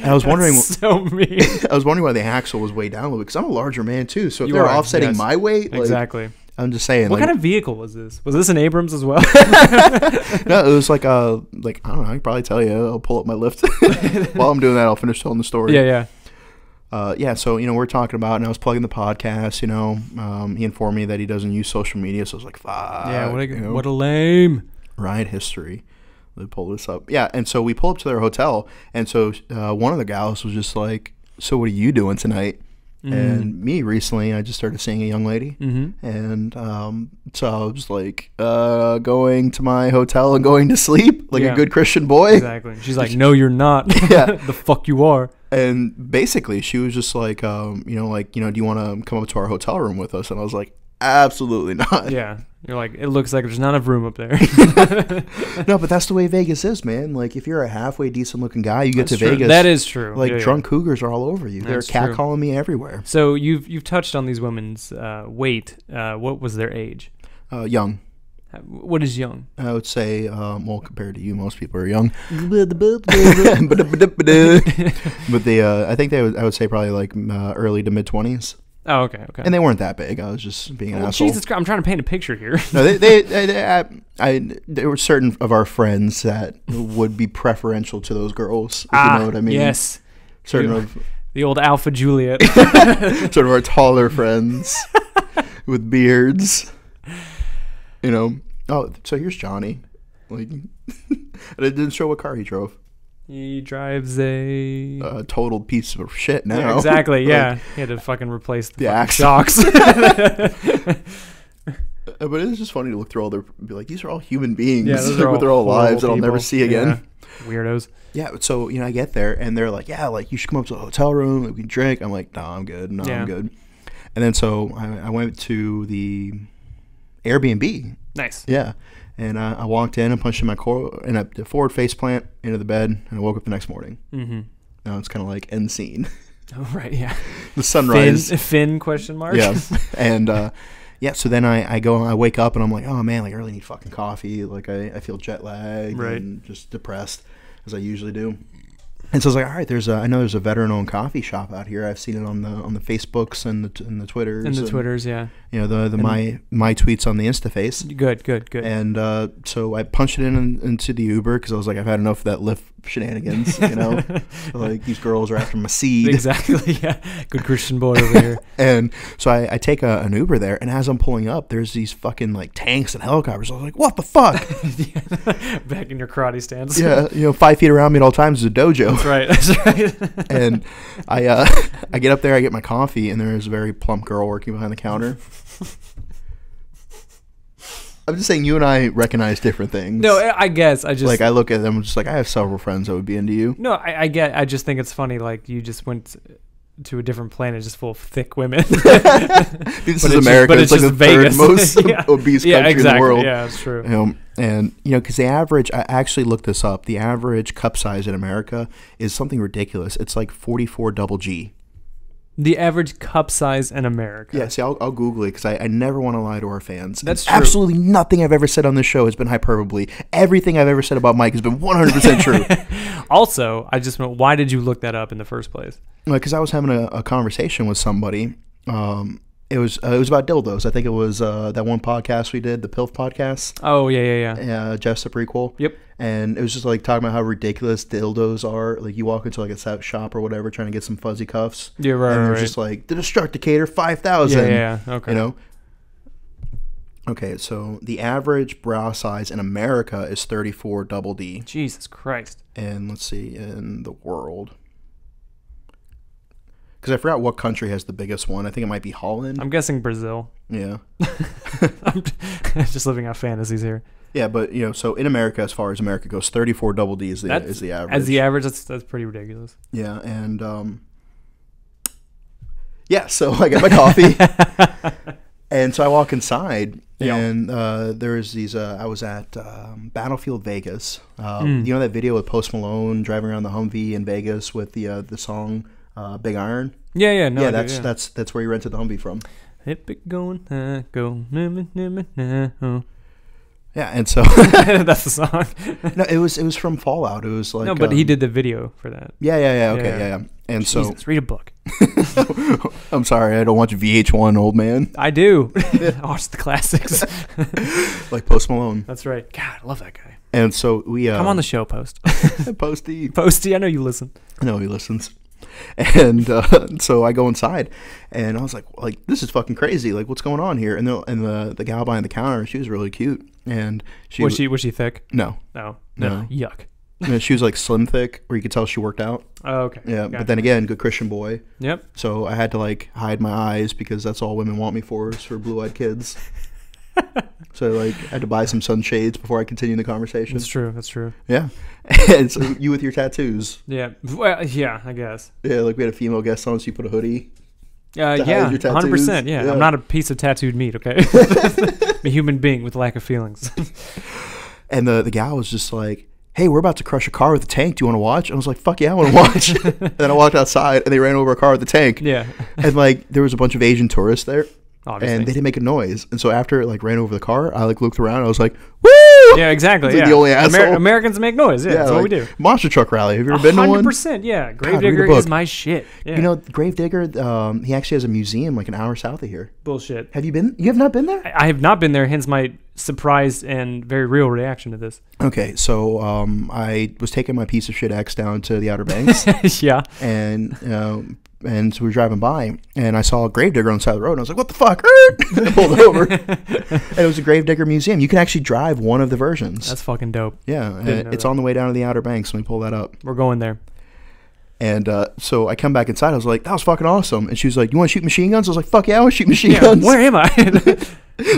Speaker 4: And I was wondering,
Speaker 2: so mean.
Speaker 4: I was wondering why the axle was way down a little bit because I'm a larger man too. So if
Speaker 2: You
Speaker 4: they're
Speaker 2: are,
Speaker 4: offsetting
Speaker 2: yes.
Speaker 4: my weight, like,
Speaker 2: exactly.
Speaker 4: I'm just saying.
Speaker 2: What
Speaker 4: like,
Speaker 2: kind of vehicle was this? Was this an Abrams as well?
Speaker 4: no, it was like a like I don't know. I can probably tell you. I'll pull up my Lyft while I'm doing that. I'll finish telling the story.
Speaker 2: yeah, yeah.
Speaker 4: Uh, yeah. So you know we're talking about, and I was plugging the podcast. You know, um, he informed me that he doesn't use social media, so I was like, "Fuck."
Speaker 2: yeah, what a,
Speaker 4: you know?
Speaker 2: what a lame.
Speaker 4: ride history. Let me pull this up. Yeah, and so we pull up to their hotel, and so uh, one of the gals was just like, "So what are you doing tonight?" And me recently, I just started seeing a young lady,
Speaker 2: Mm-hmm.
Speaker 4: and um, so I was like, uh, going to my hotel and going to sleep like
Speaker 2: Yeah.
Speaker 4: a good Christian boy.
Speaker 2: Exactly. She's like, no, you're not.
Speaker 4: Yeah.
Speaker 2: the fuck you are.
Speaker 4: And basically, she was just like, um, you know, like, you know, do you want to come up to our hotel room with us? And I was like, absolutely not.
Speaker 2: Yeah. You're like, it looks like there's not enough room up there.
Speaker 4: No, but that's the way Vegas is, man. Like, if you're a halfway decent looking guy, you get
Speaker 2: That's
Speaker 4: to
Speaker 2: true.
Speaker 4: Vegas.
Speaker 2: That is true.
Speaker 4: like
Speaker 2: Yeah, yeah.
Speaker 4: drunk cougars are all over you. They're catcalling me everywhere.
Speaker 2: So you've you've touched on these women's uh, weight. Uh, what was their age?
Speaker 4: Uh, young,
Speaker 2: What is young?
Speaker 4: I would say. Um, well, compared to you, most people are young.
Speaker 2: but
Speaker 4: but the uh, I think they would. I would say probably like uh, early to mid twenties,
Speaker 2: Oh, okay, okay.
Speaker 4: and they weren't that big. I was just being an
Speaker 2: Well,
Speaker 4: asshole.
Speaker 2: Jesus Christ, I'm trying to paint a picture here.
Speaker 4: No, they, they, they, they I, I, there were certain of our friends that would be preferential to those girls. If you know what I mean?
Speaker 2: Ah, Yes,
Speaker 4: Certain
Speaker 2: You-
Speaker 4: of
Speaker 2: the old Alpha Juliet.
Speaker 4: sort of our taller friends with beards. You know. Oh, so here's Johnny. Like, and it didn't show what car he drove.
Speaker 2: He drives a.
Speaker 4: A total piece of shit now.
Speaker 2: Yeah, exactly.
Speaker 4: Like,
Speaker 2: Yeah, he had to fucking replace the,
Speaker 4: The
Speaker 2: fucking shocks.
Speaker 4: but it's just funny to look through all their, be like, these are all human beings
Speaker 2: yeah, those are
Speaker 4: with their whole lives that I'll never see again.
Speaker 2: Yeah. Weirdos.
Speaker 4: Yeah, so you know, I get there and they're like, "Yeah, like you should come up to the hotel room. We can drink." I'm like, "No, I'm good. No,
Speaker 2: Yeah.
Speaker 4: I'm good." And then so I, I went to the Airbnb.
Speaker 2: Nice.
Speaker 4: Yeah, and uh, I walked in and punched in my core and a the forward face plant into the bed, and I woke up the next morning.
Speaker 2: Mm-hmm.
Speaker 4: Now it's kind of like end scene,
Speaker 2: Oh right, yeah.
Speaker 4: the
Speaker 2: Finn,
Speaker 4: sunrise.
Speaker 2: Finn question mark.
Speaker 4: yeah, and uh, yeah. So then I, I go, I wake up, and I'm like, "Oh man, like I really need fucking coffee. Like I, I feel jet lag
Speaker 2: Right.
Speaker 4: and just depressed as I usually do." And so I was like, all right, there's a, I know there's a veteran-owned coffee shop out here. I've seen it on the on the Facebooks and the and the Twitters
Speaker 2: and the Twitters, yeah.
Speaker 4: You know the the my my tweets on the InstaFace.
Speaker 2: Good, good, good.
Speaker 4: And uh, so I punched it in into the Uber because I was like, I've had enough of that Lyft shenanigans. You know, like these girls are after my seed.
Speaker 2: exactly, yeah. Good Christian boy over here.
Speaker 4: And so I, I take a, an Uber there, and as I'm pulling up, there's these fucking like tanks and helicopters. I was like, what the fuck?
Speaker 2: Back in your karate stance.
Speaker 4: yeah, you know, five feet around me at all times is a dojo.
Speaker 2: That's right. That's right.
Speaker 4: and I uh, I get up there, I get my coffee, and there's a very plump girl working behind the counter. I'm just saying you and I recognize different things.
Speaker 2: No, I guess I just
Speaker 4: like I look at them, I'm just like I have several friends that would be into you.
Speaker 2: no, I, I get. I just think it's funny. Like you just went to a different planet just full of thick women.
Speaker 4: This
Speaker 2: But
Speaker 4: is
Speaker 2: it's
Speaker 4: America.
Speaker 2: Just, but
Speaker 4: it's,
Speaker 2: it's,
Speaker 4: like the
Speaker 2: Vegas.
Speaker 4: third most
Speaker 2: yeah.
Speaker 4: obese
Speaker 2: yeah,
Speaker 4: country
Speaker 2: exactly.
Speaker 4: in the world.
Speaker 2: Yeah, that's true.
Speaker 4: Know, and you know, because the average, I actually looked this up. The average cup size in America is something ridiculous. It's like 44 double G.
Speaker 2: The average cup size in America.
Speaker 4: Yeah, see, I'll, I'll Google it because I, I never want to lie to our fans.
Speaker 2: That's true.
Speaker 4: Absolutely nothing I've ever said on this show has been hyperbole. Everything I've ever said about Mike has been 100% true.
Speaker 2: Also, I just went, why did you look that up in the first place?
Speaker 4: Because I was having a, a conversation with somebody. Um, it was uh, it was about dildos. I think it was uh, that one podcast we did, the PILF podcast,
Speaker 2: Oh yeah, yeah, yeah.
Speaker 4: uh, Jeff's the prequel.
Speaker 2: Yep.
Speaker 4: And it was just like talking about how ridiculous dildos are. Like you walk into like a shop or whatever, trying to get some fuzzy cuffs.
Speaker 2: Yeah, right,
Speaker 4: And they're
Speaker 2: right.
Speaker 4: just like the Destructicator five
Speaker 2: Yeah, yeah, yeah. Okay.
Speaker 4: You know. Okay, so the average brow size in America is 34 double D,
Speaker 2: Jesus Christ.
Speaker 4: and let's see in the world. Because I forgot what country has the biggest one. I think it might be Holland.
Speaker 2: I'm guessing Brazil.
Speaker 4: yeah,
Speaker 2: I'm just living out fantasies here.
Speaker 4: yeah, but you know, so in America, as far as America goes, 34 double D is the
Speaker 2: That's-
Speaker 4: is the average.
Speaker 2: As the average, that's that's pretty ridiculous.
Speaker 4: Yeah, and um, yeah, so I get my coffee, and so I walk inside,
Speaker 2: Yeah.
Speaker 4: and uh, there's these. Uh, I was at um, Battlefield Vegas. Um,
Speaker 2: Hmm.
Speaker 4: You know that video with Post Malone driving around the Humvee in Vegas with the uh, the song uh, "Big Iron."
Speaker 2: Yeah, yeah, no,
Speaker 4: yeah,
Speaker 2: I do,
Speaker 4: that's
Speaker 2: yeah.
Speaker 4: that's that's where you rented the Humvee from.
Speaker 2: It going, uh, go, na, na, na, oh.
Speaker 4: Yeah, and so
Speaker 2: that's the song.
Speaker 4: no, it was it was from Fallout. It was like
Speaker 2: no, but he
Speaker 4: um,
Speaker 2: did the video for that.
Speaker 4: Yeah, yeah, yeah. Okay,
Speaker 2: Yeah.
Speaker 4: yeah, yeah. And so
Speaker 2: Jesus, read a book.
Speaker 4: I'm sorry, I don't watch VH1, old man,
Speaker 2: I do. Watch the classics.
Speaker 4: like Post Malone.
Speaker 2: That's right. God, I love that guy.
Speaker 4: And so we uh,
Speaker 2: Come on the show, Post.
Speaker 4: Posty.
Speaker 2: Posty, I know you listen.
Speaker 4: No, he listens. And uh, so I go inside, and I was like, like this is fucking crazy. Like, what's going on here? And the and the the gal behind the counter, she was really cute, and she
Speaker 2: Was she was she thick?
Speaker 4: no,
Speaker 2: No,
Speaker 4: No.
Speaker 2: no, yuck.
Speaker 4: No, she was like slim thick, where you could tell she worked out.
Speaker 2: Oh, okay.
Speaker 4: Yeah,
Speaker 2: Gotcha.
Speaker 4: but then again, good Christian boy.
Speaker 2: Yep.
Speaker 4: So I had to like hide my eyes because that's all women want me for is for blue eyed kids. so like I had to buy some sunshades before I continue the conversation.
Speaker 2: That's true. That's true.
Speaker 4: Yeah, and so you with your tattoos.
Speaker 2: Yeah. Well, yeah, I guess.
Speaker 4: Yeah, like we had a female guest on, so you put a hoodie.
Speaker 2: Uh, yeah, hundred percent. Yeah.
Speaker 4: Yeah.
Speaker 2: I'm not a piece of tattooed meat. Okay, I'm a human being with lack of feelings.
Speaker 4: And the the gal was just like, "Hey, we're about to crush a car with a tank. Do you want to watch?" And I was like, "Fuck yeah, I want to watch." and then I walked outside, and they ran over a car with a tank.
Speaker 2: yeah,
Speaker 4: And like, there was a bunch of Asian tourists there,
Speaker 2: obviously.
Speaker 4: and they didn't make a noise. And so after it like ran over the car, I like looked around. And I was like, "Woo!"
Speaker 2: yeah, exactly. Yeah.
Speaker 4: the only asshole.
Speaker 2: Americans make noise. Yeah, that's what we do.
Speaker 4: Monster truck rally. Have you ever been to one?
Speaker 2: percent. Yeah, Gravedigger is my shit. Yeah.
Speaker 4: You know, Gravedigger. Um, he actually has a museum like an hour south of here.
Speaker 2: bullshit.
Speaker 4: Have you been? You have not been there?
Speaker 2: I I have not been there. Hence my surprised and very real reaction to this.
Speaker 4: Okay, so um, I was taking my piece of shit X down to the Outer Banks.
Speaker 2: yeah.
Speaker 4: and uh, and so we were driving by, and I saw a gravedigger on the side of the road, and I was like, "What the fuck?" I pulled over, and it was a gravedigger museum. You can actually drive one of the versions.
Speaker 2: That's fucking dope.
Speaker 4: yeah, it's
Speaker 2: that.
Speaker 4: on the way down to the Outer Banks. Let me pull that up.
Speaker 2: We're going there.
Speaker 4: And uh, so I come back inside. I was like, "That was fucking awesome." And she was like, "You want to shoot machine guns?" I was like, "Fuck yeah, I want to shoot machine
Speaker 2: Yeah.
Speaker 4: guns!"
Speaker 2: Where am I?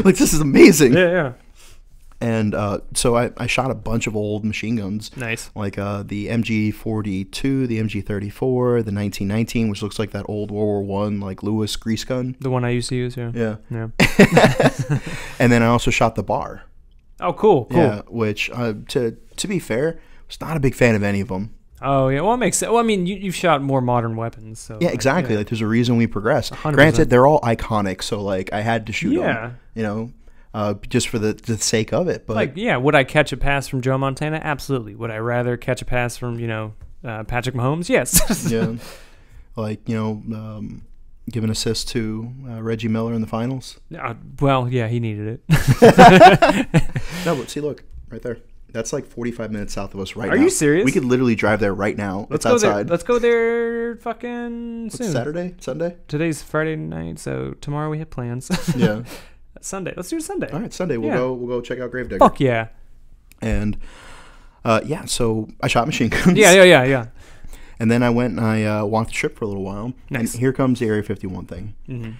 Speaker 4: like this is amazing.
Speaker 2: yeah, yeah.
Speaker 4: And uh, so I, I shot a bunch of old machine guns.
Speaker 2: Nice.
Speaker 4: like uh, the MG42, the MG34, the 1919, which looks like that old World War One like Lewis grease gun.
Speaker 2: The one I used to use. Yeah.
Speaker 4: Yeah,
Speaker 2: Yeah.
Speaker 4: and then I also shot the BAR.
Speaker 2: Oh, cool. Cool.
Speaker 4: Yeah, which uh, to to be fair, I was not a big fan of any of them.
Speaker 2: Oh, yeah. Well, it makes sense. Well, I mean, you, you've shot more modern weapons. So
Speaker 4: Yeah,
Speaker 2: like,
Speaker 4: exactly.
Speaker 2: yeah.
Speaker 4: Like there's a reason we progress.
Speaker 2: 100%.
Speaker 4: Granted, they're all iconic, so like I had to shoot
Speaker 2: Yeah.
Speaker 4: them. You know, uh, just for the, the sake of it. But
Speaker 2: Like, yeah, would I catch a pass from Joe Montana? Absolutely. Would I rather catch a pass from, you know, uh, Patrick Mahomes? Yes.
Speaker 4: yeah, like you know, um, give an assist to uh, Reggie Miller in the finals.
Speaker 2: Uh, well, yeah, he needed it.
Speaker 4: No, but see, look right there. That's like 45 minutes south of us right
Speaker 2: Are
Speaker 4: now.
Speaker 2: you serious?
Speaker 4: We could literally drive there right now.
Speaker 2: Let's
Speaker 4: it's
Speaker 2: go there. Let's go there fucking
Speaker 4: What's
Speaker 2: soon.
Speaker 4: Saturday, Sunday.
Speaker 2: Today's Friday night, so tomorrow we have plans.
Speaker 4: Yeah.
Speaker 2: Sunday. Let's do it Sunday.
Speaker 4: All right, Sunday we'll
Speaker 2: Yeah.
Speaker 4: go. We'll go check out Gravedigger.
Speaker 2: Fuck yeah.
Speaker 4: And uh, yeah, so I shot machine guns.
Speaker 2: Yeah, yeah, yeah, yeah.
Speaker 4: And then I went and I uh, walked the strip for a little while.
Speaker 2: Nice.
Speaker 4: And here comes the Area 51 thing.
Speaker 2: hmm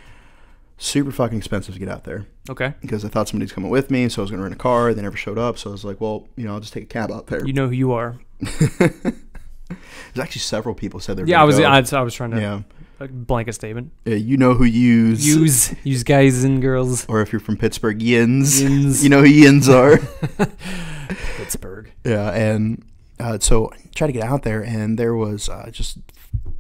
Speaker 4: Super fucking expensive to get out there
Speaker 2: Okay.
Speaker 4: because I thought somebody was coming with me, so I was gonna rent a car. They never showed up, so I was like, well, you know, I'll just take a cab out there.
Speaker 2: You know who you are.
Speaker 4: There's actually several people said they're
Speaker 2: Yeah, I was. I, I was trying to
Speaker 4: yeah.
Speaker 2: Uh, blanket statement.
Speaker 4: yeah, you know who use
Speaker 2: Use use guys and girls.
Speaker 4: or if you're from Pittsburgh, yins.
Speaker 2: Yins.
Speaker 4: You know who yins are.
Speaker 2: Pittsburgh.
Speaker 4: yeah, and uh, so I tried to get out there, and there was uh, just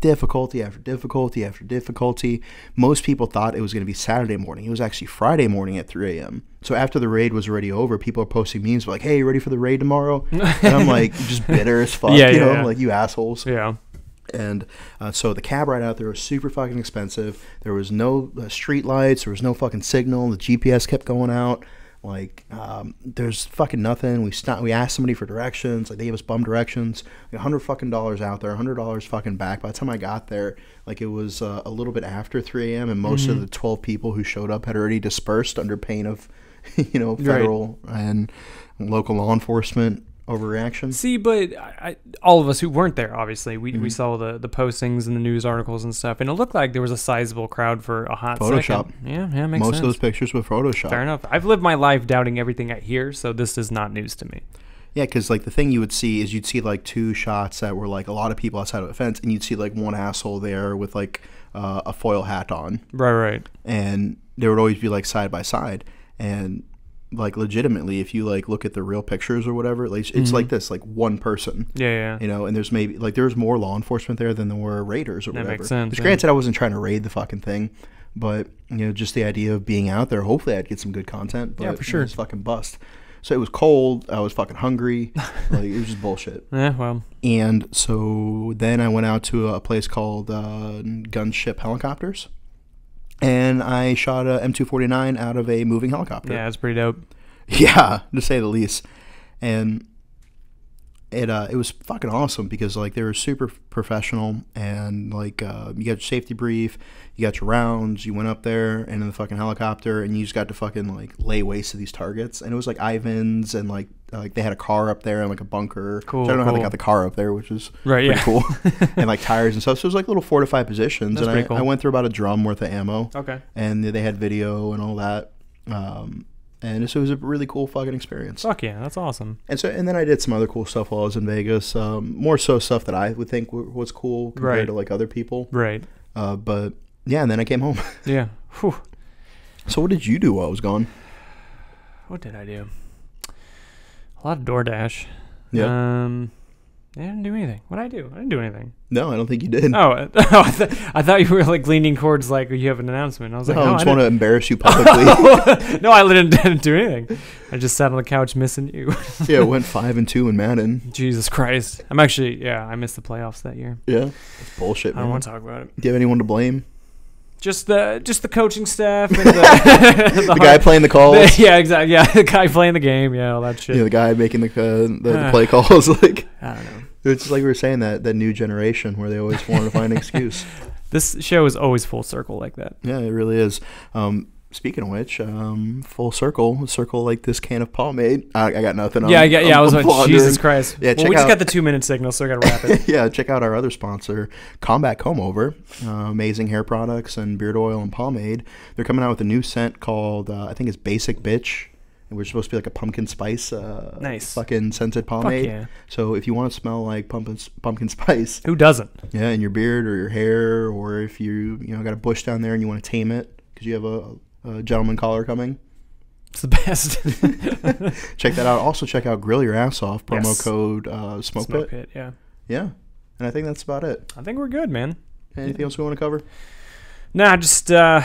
Speaker 4: difficulty after difficulty after difficulty. Most people thought it was going to be Saturday morning. It was actually Friday morning at 3 a.m. So after the raid was already over, people are posting memes like, "Hey, you ready for the raid tomorrow?" and I'm like, just bitter as fuck,
Speaker 2: Yeah,
Speaker 4: you
Speaker 2: yeah,
Speaker 4: know,
Speaker 2: yeah.
Speaker 4: like you assholes.
Speaker 2: Yeah.
Speaker 4: And uh, so the cab ride out there was super fucking expensive. There was no uh, street lights. There was no fucking signal. The GPS kept going out. Like, um, there's fucking nothing. We stopped. We asked somebody for directions. Like, they gave us bum directions. A hundred fucking dollars out there. A hundred dollars fucking back. By the time I got there, like it was uh, a little bit after 3 a.m. and most of the 12 people who showed up had already dispersed under pain of, you know, federal and local law enforcement overreaction.
Speaker 2: See, but I, I, all of us who weren't there, obviously, we,
Speaker 4: Mm-hmm.
Speaker 2: we saw the, the postings and the news articles and stuff, and it looked like there was a sizable crowd for a hot
Speaker 4: Photoshop.
Speaker 2: second. Yeah, yeah, makes
Speaker 4: Most
Speaker 2: sense.
Speaker 4: of those pictures were Photoshop.
Speaker 2: Fair enough. I've lived my life doubting everything I hear, so this is not news to me.
Speaker 4: Yeah, because like the thing you would see is you'd see like two shots that were like a lot of people outside of a fence, and you'd see like one asshole there with like uh, a foil hat on,
Speaker 2: Right, right.
Speaker 4: and there would always be like side by side, and like legitimately, if you like look at the real pictures or whatever, like it's
Speaker 2: Mm-hmm.
Speaker 4: like this, like one person.
Speaker 2: Yeah, yeah.
Speaker 4: You know, and there's maybe like there's more law enforcement there than there were raiders or
Speaker 2: That
Speaker 4: whatever.
Speaker 2: makes sense,
Speaker 4: Which
Speaker 2: yeah.
Speaker 4: granted, I wasn't trying to raid the fucking thing, but you know, just the idea of being out there. Hopefully, I'd get some good content. But,
Speaker 2: Yeah, for
Speaker 4: you know,
Speaker 2: sure.
Speaker 4: It's fucking bust. So it was cold. I was fucking hungry. like it was just bullshit.
Speaker 2: Yeah, well,
Speaker 4: And so then I went out to a place called uh, Gunship Helicopters, and I shot a M249 out of a moving helicopter.
Speaker 2: yeah, it's pretty dope.
Speaker 4: Yeah, to say the least. And it uh, it was fucking awesome because like they were super professional and like uh, you got your safety brief, you got your rounds, you went up there and in the fucking helicopter and you just got to fucking like lay waste to these targets and it was like Ivans and like uh, like they had a car up there and like a bunker.
Speaker 2: Cool,
Speaker 4: So I don't know how they got the car up there, which is
Speaker 2: Right,
Speaker 4: pretty
Speaker 2: yeah.
Speaker 4: cool. and like tires and stuff. So it was like little fortified positions.
Speaker 2: That's
Speaker 4: and I,
Speaker 2: cool.
Speaker 4: I went through about a drum worth of ammo
Speaker 2: Okay.
Speaker 4: and they had video and all that. Um, and so it was a really cool fucking experience.
Speaker 2: Fuck yeah, that's awesome.
Speaker 4: And so, and then I did some other cool stuff while I was in Vegas. Um, more so stuff that I would think w- was cool compared
Speaker 2: Right.
Speaker 4: to like other people.
Speaker 2: Right.
Speaker 4: Uh, but yeah, and then I came home.
Speaker 2: Yeah. Whew.
Speaker 4: so what did you do while I was gone?
Speaker 2: What did I do? A lot of DoorDash.
Speaker 4: Yeah.
Speaker 2: Um, I didn't do anything. What did I do? I didn't do anything.
Speaker 4: No, I don't think you did.
Speaker 2: Oh, I, th- I thought you were like leaning towards like you have an announcement. I was like,
Speaker 4: No,
Speaker 2: no,
Speaker 4: I
Speaker 2: I
Speaker 4: just
Speaker 2: didn't.
Speaker 4: want to embarrass you publicly.
Speaker 2: no, I didn't, didn't do anything. I just sat on the couch missing you.
Speaker 4: yeah, it went five and two in Madden.
Speaker 2: Jesus Christ. I'm actually, yeah, I missed the playoffs that year.
Speaker 4: Yeah, that's bullshit.
Speaker 2: I don't want to talk about it.
Speaker 4: Do you have anyone to blame?
Speaker 2: Just the just the coaching staff and the,
Speaker 4: The guy playing the calls.
Speaker 2: yeah, exactly. Yeah, the guy playing the game. Yeah, all that shit.
Speaker 4: Yeah, the guy making the uh, the, the play calls. Like
Speaker 2: I don't know.
Speaker 4: it's just like we were saying that that new generation where they always want to find an excuse.
Speaker 2: This show is always full circle like that.
Speaker 4: Yeah, it really is. Um, speaking of which, um, full circle, circle like this can of pomade. I, I got nothing.
Speaker 2: yeah,
Speaker 4: I'm-
Speaker 2: yeah, yeah.
Speaker 4: I'm-
Speaker 2: I was
Speaker 4: I'm
Speaker 2: like. Jesus Christ.
Speaker 4: Yeah,
Speaker 2: well, we just got the two minute signal, so I got to wrap it.
Speaker 4: yeah, check out our other sponsor, Combat Combover. Uh, amazing hair products and beard oil and pomade. They're coming out with a new scent called uh, I think it's Basic Bitch, which is supposed to be like a pumpkin spice. Uh,
Speaker 2: Nice.
Speaker 4: Fucking scented pomade.
Speaker 2: yeah.
Speaker 4: So if you want to smell like pumpkin pumpkin spice,
Speaker 2: Who doesn't?
Speaker 4: yeah, in your beard or your hair, or if you you know got a bush down there and you want to tame it because you have a, a gentleman collar coming.
Speaker 2: It's the best.
Speaker 4: Check that out. Also check out Grill Your Ass Off promo
Speaker 2: Yes.
Speaker 4: code uh, Smoke,
Speaker 2: Smoke
Speaker 4: Pit.
Speaker 2: pit. Yeah.
Speaker 4: Yeah, and I think that's about it.
Speaker 2: I think we're good, man.
Speaker 4: Anything else we want to cover?
Speaker 2: Nah, just uh,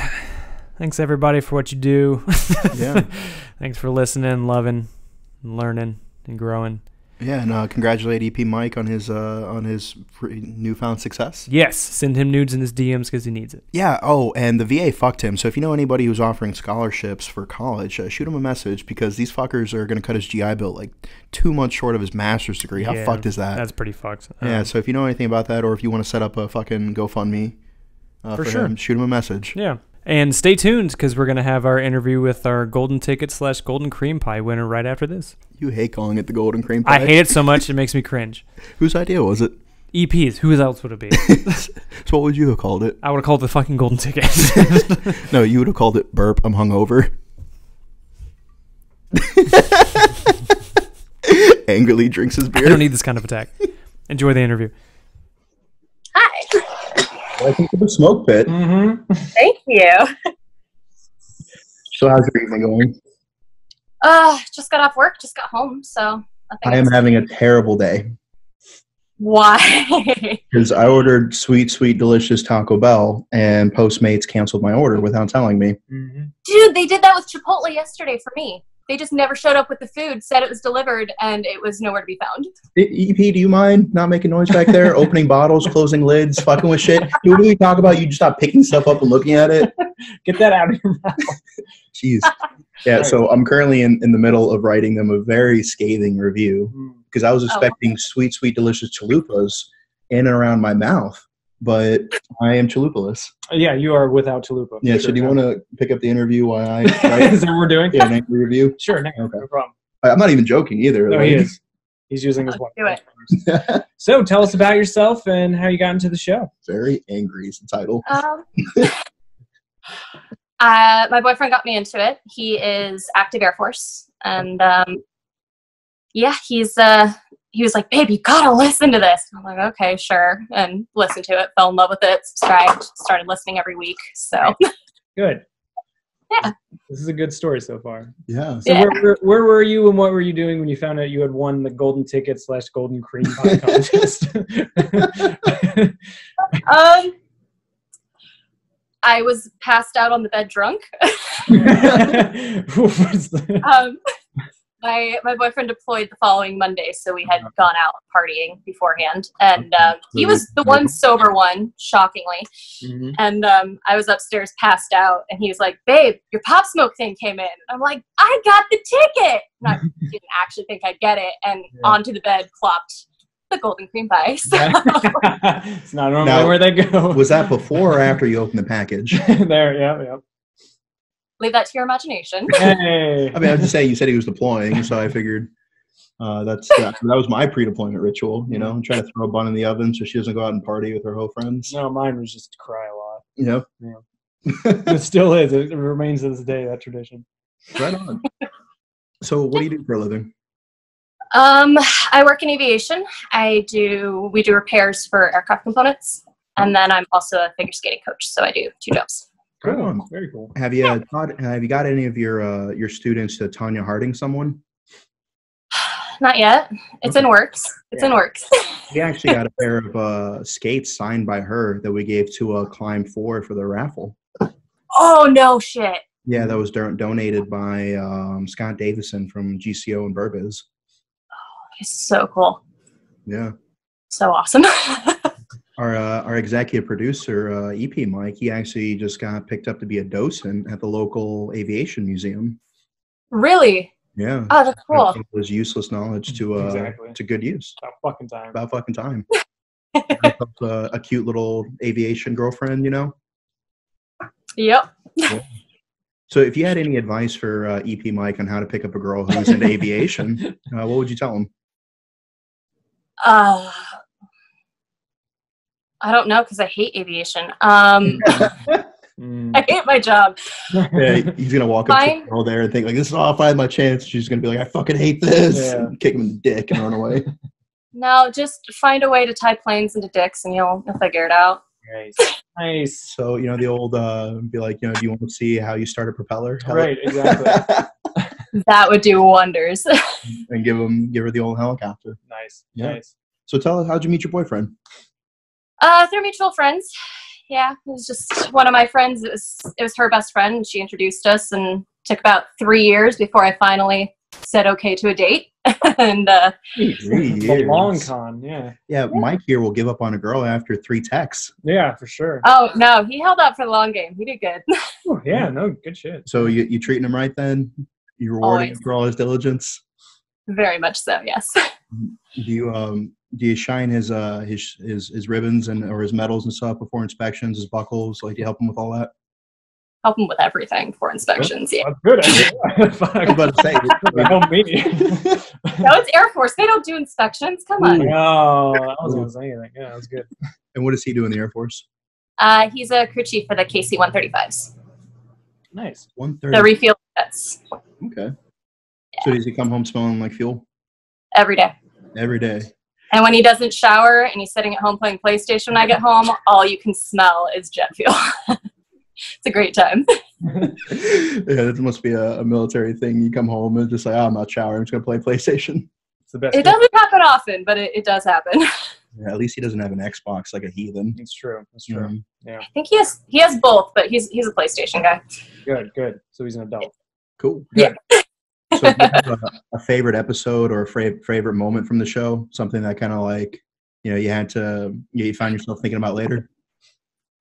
Speaker 2: thanks everybody for what you do.
Speaker 4: Yeah.
Speaker 2: thanks for listening, loving, and learning, and growing.
Speaker 4: Yeah, and uh, congratulate EP Mike on his uh, on his newfound success.
Speaker 2: Yes, send him nudes in his DMs because he needs it.
Speaker 4: Yeah. Oh, and the VA fucked him. So if you know anybody who's offering scholarships for college, uh, shoot him a message because these fuckers are going to cut his GI Bill like two months short of his master's degree. How
Speaker 2: Yeah,
Speaker 4: fucked is that?
Speaker 2: That's pretty fucked.
Speaker 4: yeah.
Speaker 2: Um,
Speaker 4: So if you know anything about that, or if you want to set up a fucking GoFundMe uh,
Speaker 2: For
Speaker 4: for,
Speaker 2: sure.
Speaker 4: him, shoot him a message.
Speaker 2: Yeah. And stay tuned because we're going to have our interview with our golden ticket slash golden cream pie winner right after this.
Speaker 4: You hate calling it the Golden Cream Pie.
Speaker 2: I hate it so much, it makes me cringe.
Speaker 4: Whose idea was it?
Speaker 2: EPs. Who else would it be?
Speaker 4: So what would you have called it?
Speaker 2: I would have called it the fucking golden ticket.
Speaker 4: No, you would have called it burp. I'm hungover. Angrily drinks his beer.
Speaker 2: I don't need this kind of attack. Enjoy the interview.
Speaker 1: Hi.
Speaker 4: Welcome to the smoke pit.
Speaker 2: Mm-hmm.
Speaker 1: Thank you.
Speaker 4: So how's your evening going?
Speaker 1: Uh, just got off work, just got home, so nothing
Speaker 4: I am having a terrible day
Speaker 1: Why?
Speaker 4: because I ordered sweet, sweet, delicious Taco Bell, and Postmates canceled my order without telling me.
Speaker 2: Mm-hmm.
Speaker 1: Dude, they did that with Chipotle yesterday for me. They just never showed up with the food, said it was delivered, and it was nowhere to be found.
Speaker 4: EP, do you mind not making noise back there? Opening bottles, closing lids, fucking with shit. Dude, what do we talk about? You just stop picking stuff up and looking at it.
Speaker 2: Get that out of your mouth.
Speaker 4: Jeez. Yeah, so I'm currently in, in the middle of writing them a very scathing review hmm. because I was oh. expecting sweet, sweet, delicious chalupas in and around my mouth, but I am chalupaless.
Speaker 5: Yeah, you are without chalupa.
Speaker 4: Yeah, so do you want to pick up the interview while I write
Speaker 5: Is that what we're doing?
Speaker 4: yeah, an angry review?
Speaker 5: Sure, no,
Speaker 4: Okay.
Speaker 5: no problem.
Speaker 4: I- I'm not even joking either.
Speaker 5: No,
Speaker 4: like-
Speaker 5: he is. He's using his one.
Speaker 1: Do it.
Speaker 5: So tell us about yourself and how you got into the show.
Speaker 4: very angry is the title.
Speaker 1: Um, uh, my boyfriend got me into it. He is active Air Force, and um, yeah, he's uh, he was like, "Babe, you gotta listen to this." I'm like, "Okay, sure," and listened to it, fell in love with it, subscribed, started listening every week. So
Speaker 5: Good.
Speaker 1: Yeah.
Speaker 5: This is a good story so far.
Speaker 4: Yeah.
Speaker 5: So
Speaker 1: Yeah.
Speaker 5: where, where, where were you and what were you doing when you found out you had won the golden ticket slash golden cream pie contest?
Speaker 1: um, I was passed out on the bed drunk. Um, my my boyfriend deployed the following Monday, so we had gone out partying beforehand, and um, he was the one sober one, shockingly.
Speaker 5: Mhm.
Speaker 1: And um, I was upstairs, passed out, and he was like, "Babe, your pop smoke thing came in." And I'm like, "I got the ticket." And I didn't actually think I'd get it, and
Speaker 5: Yeah.
Speaker 1: onto the bed plopped the golden cream pie. So
Speaker 5: it's not normally
Speaker 4: Now,
Speaker 5: where they go.
Speaker 4: Was that before or after you opened the package?
Speaker 5: there? Yeah, yeah.
Speaker 1: Leave that to your imagination.
Speaker 5: Hey.
Speaker 4: I mean, I was just saying you said he was deploying, so I figured uh, that's that, that was my pre-deployment ritual. You know, trying to throw a bun in the oven so she doesn't go out and party with her whole friends.
Speaker 5: no, mine was just to cry a lot.
Speaker 4: You know,
Speaker 5: It still is. It remains to this day that tradition.
Speaker 4: right on. So, what do you do for a living?
Speaker 1: Um, I work in aviation. I do we do repairs for aircraft components, and then I'm also a figure skating coach. So I do two jobs.
Speaker 4: Right
Speaker 5: Cool.
Speaker 4: on.
Speaker 5: Very cool.
Speaker 4: Have you uh, taught, have you got any of your uh, your students to Tonya Harding someone?
Speaker 1: Not yet. It's in works. It's in works.
Speaker 4: We actually got a pair of uh, skates signed by her that we gave to a Climb Four for the raffle.
Speaker 1: oh no shit.
Speaker 4: Yeah, that was don- donated by um, Scott Davison from GCO and Burbiz.
Speaker 1: It's so cool.
Speaker 4: Yeah.
Speaker 1: So awesome.
Speaker 4: Our uh, our executive producer, uh, EP Mike, he actually just got picked up to be a docent at the local aviation museum.
Speaker 1: really?
Speaker 4: Yeah,
Speaker 1: Oh, that's cool.
Speaker 4: Put his useless knowledge to uh,
Speaker 5: Exactly.
Speaker 4: to good use.
Speaker 5: About fucking time.
Speaker 4: About fucking time. Up, uh, a cute little aviation girlfriend, you know.
Speaker 1: Yep.
Speaker 4: So, if you had any advice for uh, EP Mike on how to pick up a girl who's into aviation, uh, what would you tell him?
Speaker 1: Uh, I don't know because I hate aviation. Um,
Speaker 5: Mm.
Speaker 1: I hate my job.
Speaker 4: Yeah, he's gonna walk up to
Speaker 1: Fine.
Speaker 4: a girl there and think like, "This is all if I had my chance." She's gonna be like, "I fucking hate this,"
Speaker 5: Yeah.
Speaker 4: kick him in the dick and run away.
Speaker 1: No, just find a way to tie planes into dicks, and you'll, you'll figure it out.
Speaker 5: Nice. Nice.
Speaker 4: So you know the old uh, be like, you know, do you want to see how you start a propeller? Heli-
Speaker 5: Right, exactly.
Speaker 1: That would do wonders.
Speaker 4: and give him give her the old helicopter.
Speaker 5: Nice.
Speaker 4: Yeah.
Speaker 5: Nice.
Speaker 4: So tell us, how'd you meet your boyfriend?
Speaker 1: Uh, through mutual friends. Yeah, it was just one of my friends. It was it was her best friend. She introduced us, and took about three years before I finally said okay to a date. and uh,
Speaker 4: Three
Speaker 5: The long
Speaker 4: years.
Speaker 5: con, yeah.
Speaker 4: Yeah, Mike here will give up on a girl after three texts.
Speaker 5: Yeah, for sure.
Speaker 1: oh no, he held out for the long game. He did good.
Speaker 5: Ooh, yeah, no, good shit.
Speaker 4: So you you treating him right then? You rewarding him for all his diligence.
Speaker 1: Very much so. Yes.
Speaker 4: Do you um do you shine his uh his his his ribbons and or his medals and stuff before inspections, his buckles? Like do you help him with all that?
Speaker 1: help him with everything for inspections. Yeah.
Speaker 2: That's good. idea.
Speaker 4: I was about to say,
Speaker 2: Help me.
Speaker 1: No, it's Air Force. They don't do inspections. Come on.
Speaker 2: No, I wasn't gonna say anything. Yeah, that's good.
Speaker 4: and what does he do in the Air Force?
Speaker 1: Uh, he's a crew chief for the KC 135s,
Speaker 2: Nice.
Speaker 4: One
Speaker 1: the refuel jets,
Speaker 4: Okay. So does he come home smelling like fuel
Speaker 1: every day.
Speaker 4: every day?
Speaker 1: And when he doesn't shower and he's sitting at home playing PlayStation when I get home, all you can smell is jet fuel. it's a great time.
Speaker 4: yeah, that must be a, a military thing. You come home and just like, oh, I'm not showering. I'm just gonna play PlayStation.
Speaker 2: It's the best.
Speaker 1: It doesn't happen often, but it, it does happen.
Speaker 4: Yeah, at least he doesn't have an Xbox like a heathen.
Speaker 2: It's true. It's true.
Speaker 4: Mm-hmm.
Speaker 1: Yeah, I think he has he has both, but he's he's a PlayStation guy.
Speaker 2: Good. Good. So he's an adult.
Speaker 4: cool.
Speaker 1: Yeah.
Speaker 4: So, do you have a, a favorite episode or a fra- favorite moment from the show? Something that kind of like, you know, you had to, you, you find yourself thinking about later.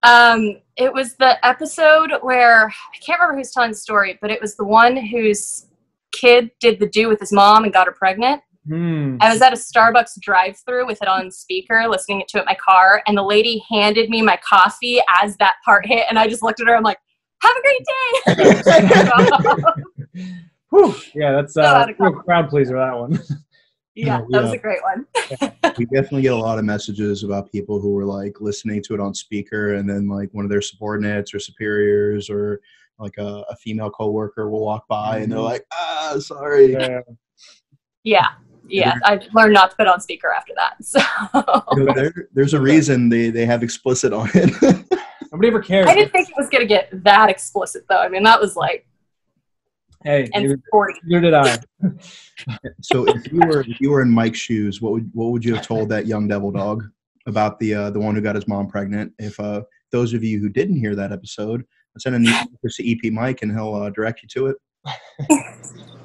Speaker 1: Um, it was the episode where I can't remember who's telling the story, but it was the one whose kid did the do with his mom and got her pregnant.
Speaker 2: Hmm.
Speaker 1: I was at a Starbucks drive-through with it on speaker, listening to it in my car, and the lady handed me my coffee as that part hit, and I just looked at her. I'm like, "Have a great day."
Speaker 2: Whew. Yeah, that's
Speaker 1: So
Speaker 2: uh,
Speaker 1: out of
Speaker 2: real crowd pleaser. That one.
Speaker 1: yeah, that was a great one.
Speaker 4: we definitely get a lot of messages about people who were like listening to it on speaker and then like one of their subordinates or superiors or like a, a female coworker will walk by and they're like ah sorry
Speaker 2: Yeah.
Speaker 1: Yeah, yeah. I learned not to put on speaker after that. So
Speaker 4: You know, there, there's a reason they, they have explicit on it
Speaker 2: Nobody ever cares.
Speaker 1: I didn't think it was gonna get that explicit, though. I mean, that was like
Speaker 2: Hey,
Speaker 1: and
Speaker 2: neither,
Speaker 1: 40.
Speaker 2: neither did I.
Speaker 4: so if you were if you were in mike's shoes what would what would you have told that young devil dog about the uh, the one who got his mom pregnant if uh those of you who didn't hear that episode send an email to ep mike and he'll uh, direct you to it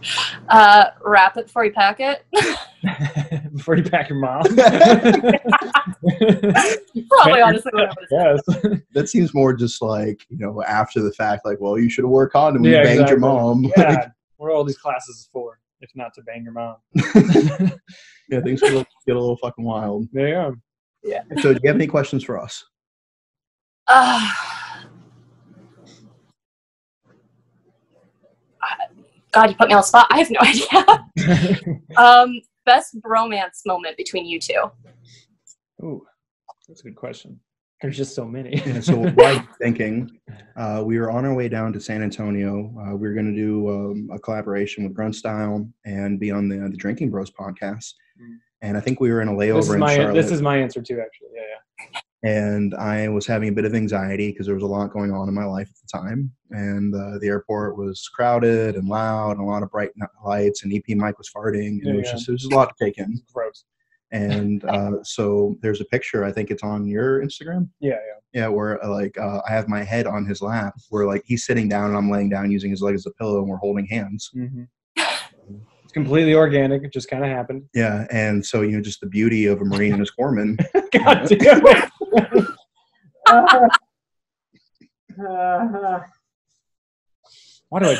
Speaker 1: Uh, wrap it before you pack it.
Speaker 2: Before you pack your mom.
Speaker 1: Probably, honestly, what I would have said.
Speaker 2: yes.
Speaker 4: that seems more just like you know after the fact like well you should have wore a condom when
Speaker 2: Yeah,
Speaker 4: you banged your mom
Speaker 2: Yeah. What are all these classes for? If not to bang your mom.
Speaker 4: yeah things get a, little, get a little fucking wild
Speaker 2: Yeah. you go.
Speaker 4: so do you have any questions for us
Speaker 1: Uh, God, you put me on the spot. I have no idea. um, best bromance moment between you two.
Speaker 2: Ooh, that's a good question. There's just so many.
Speaker 4: Yeah, so while I'm thinking, uh, we were on our way down to San Antonio. Uh, we were going to do um, a collaboration with Grunt Style and be on the the Drinking Bros podcast.
Speaker 2: Mm.
Speaker 4: And I think we were in a
Speaker 2: this
Speaker 4: layover
Speaker 2: is
Speaker 4: in
Speaker 2: my
Speaker 4: Charlotte.
Speaker 2: this is my answer too. Actually, yeah, yeah.
Speaker 4: And I was having a bit of anxiety because there was a lot going on in my life at the time, and uh, the airport was crowded and loud, and a lot of bright lights, and EP Mike was farting, and
Speaker 2: Yeah,
Speaker 4: it was
Speaker 2: yeah.
Speaker 4: just it was a lot to take in.
Speaker 2: Gross.
Speaker 4: And uh, so there's a picture, I think it's on your Instagram,
Speaker 2: Yeah,
Speaker 4: yeah, yeah. where uh, like uh, I have my head on his lap, where like he's sitting down and I'm laying down using his leg as a pillow, and we're holding hands.
Speaker 2: hmm It's completely organic. It just kind of happened.
Speaker 4: Yeah, and so you know just the beauty of a Marine and his corpsman.
Speaker 2: God damn it. Uh, why do I?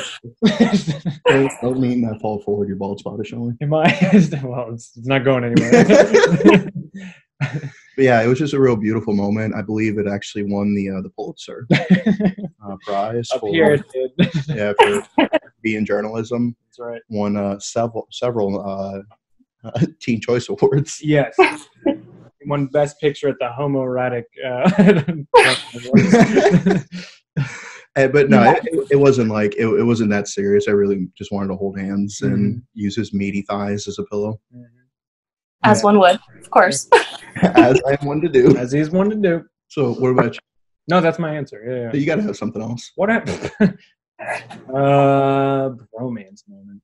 Speaker 4: don't, lean that fall forward. Your bald spot is showing.
Speaker 2: Am I? well, it's, it's not going anywhere.
Speaker 4: But yeah, it was just a real beautiful moment. I believe it actually won the uh, the Pulitzer uh, prize
Speaker 2: Up
Speaker 4: for
Speaker 2: here,
Speaker 4: yeah for being journalism.
Speaker 2: That's right.
Speaker 4: Won uh, several several uh, uh, Teen Choice Awards.
Speaker 2: Yes. One best picture at the homoerotic. Uh,
Speaker 4: Uh, but no, it, it- it wasn't like it, it wasn't that serious. I really just wanted to hold hands and
Speaker 2: Mm-hmm.
Speaker 4: use his meaty thighs as a pillow,
Speaker 1: As
Speaker 4: Yeah.
Speaker 1: one would, of course.
Speaker 4: as I'm wanted to do.
Speaker 2: as he's one to do.
Speaker 4: So what about you?
Speaker 2: No, that's my answer. Yeah. yeah.
Speaker 4: You got to have something else.
Speaker 2: What happened? uh, romance moment.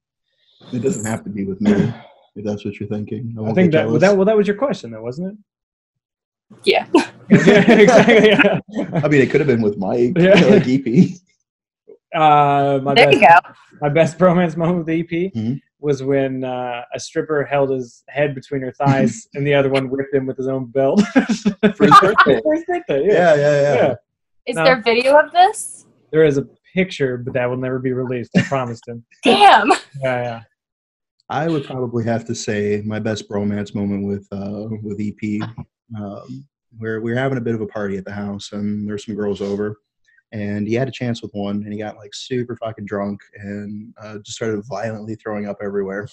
Speaker 4: It doesn't have to be with me if that's what you're thinking. I,
Speaker 2: I think that, well, that well that was your question though, wasn't it? yeah, exactly. Yeah.
Speaker 4: I mean, it could have been with Mike,
Speaker 2: Yeah.
Speaker 4: like E EP.
Speaker 2: Uh, my
Speaker 1: There
Speaker 2: best,
Speaker 1: you go.
Speaker 2: my best bromance moment with EP
Speaker 4: Mhm.
Speaker 2: was when uh, a stripper held his head between her thighs and the other one whipped him with his own belt
Speaker 4: For his birthday.
Speaker 2: For his birthday, yeah.
Speaker 4: Yeah, yeah, yeah.
Speaker 2: Yeah.
Speaker 1: Is
Speaker 2: No.
Speaker 1: there video of this?
Speaker 2: There is a picture, but that will never be released. I promised him.
Speaker 1: Damn.
Speaker 2: Yeah, yeah.
Speaker 4: I would probably have to say my best bromance moment with uh, with EP. Um, where we were having a bit of a party at the house, and there's some girls over, and he had a chance with one, and he got like super fucking drunk and uh, just started violently throwing up everywhere.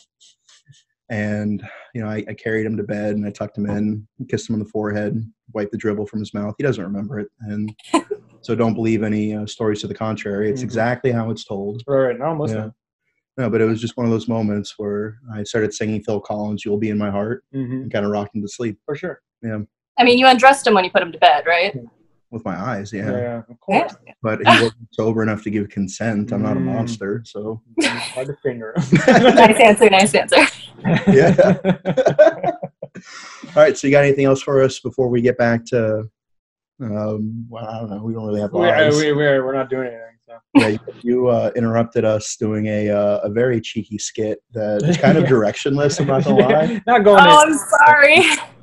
Speaker 4: And you know, I, I carried him to bed and I tucked him in, kissed him on the forehead, wiped the dribble from his mouth. He doesn't remember it, and so don't believe any uh, stories to the contrary. It's
Speaker 2: Mhm.
Speaker 4: exactly how it's told.
Speaker 2: Right, right. No, I'm listening.
Speaker 4: No, but it was just one of those moments where I started singing Phil Collins, "You'll Be in My Heart,"
Speaker 2: hmm
Speaker 4: and kind of rocked him to sleep
Speaker 2: For sure. Yeah.
Speaker 1: I mean, you undressed him when you put him to bed, right?
Speaker 4: with my eyes.
Speaker 2: Yeah,
Speaker 4: Yeah,
Speaker 2: of course.
Speaker 4: but he wasn't sober enough to give consent. I'm not a
Speaker 2: Mm.
Speaker 4: monster, so
Speaker 2: Hard to finger.
Speaker 1: nice answer. Nice answer.
Speaker 4: yeah. All right, so you got anything else for us before we get back to? Um, well, I don't know. We don't really have
Speaker 2: we, we, we're, we're not doing anything. So.
Speaker 4: yeah, you, you uh, interrupted us doing a uh, a very cheeky skit that is kind of
Speaker 2: Yeah.
Speaker 4: directionless. I'm not gonna lie.
Speaker 2: not going
Speaker 1: Oh,
Speaker 2: in.
Speaker 1: I'm sorry.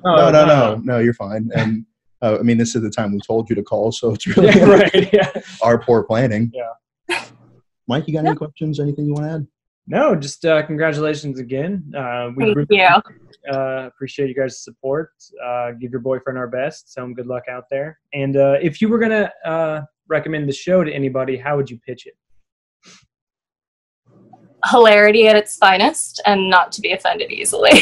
Speaker 4: No, no, no, no. You're fine. And uh, I mean, this is the time we told you to call, so it's really
Speaker 2: Yeah, right. Yeah.
Speaker 4: our poor planning.
Speaker 2: Yeah.
Speaker 4: Mike, you got any questions? Anything you want to add?
Speaker 2: No, just uh, congratulations again. Uh, we
Speaker 1: Thank
Speaker 2: really
Speaker 1: you.
Speaker 2: uh, appreciate you guys' support. Uh, give your boyfriend our best. Tell him good luck out there. And uh, if you were gonna uh, recommend the show to anybody, how would you pitch it?
Speaker 1: Hilarity at its finest, and not to be offended easily.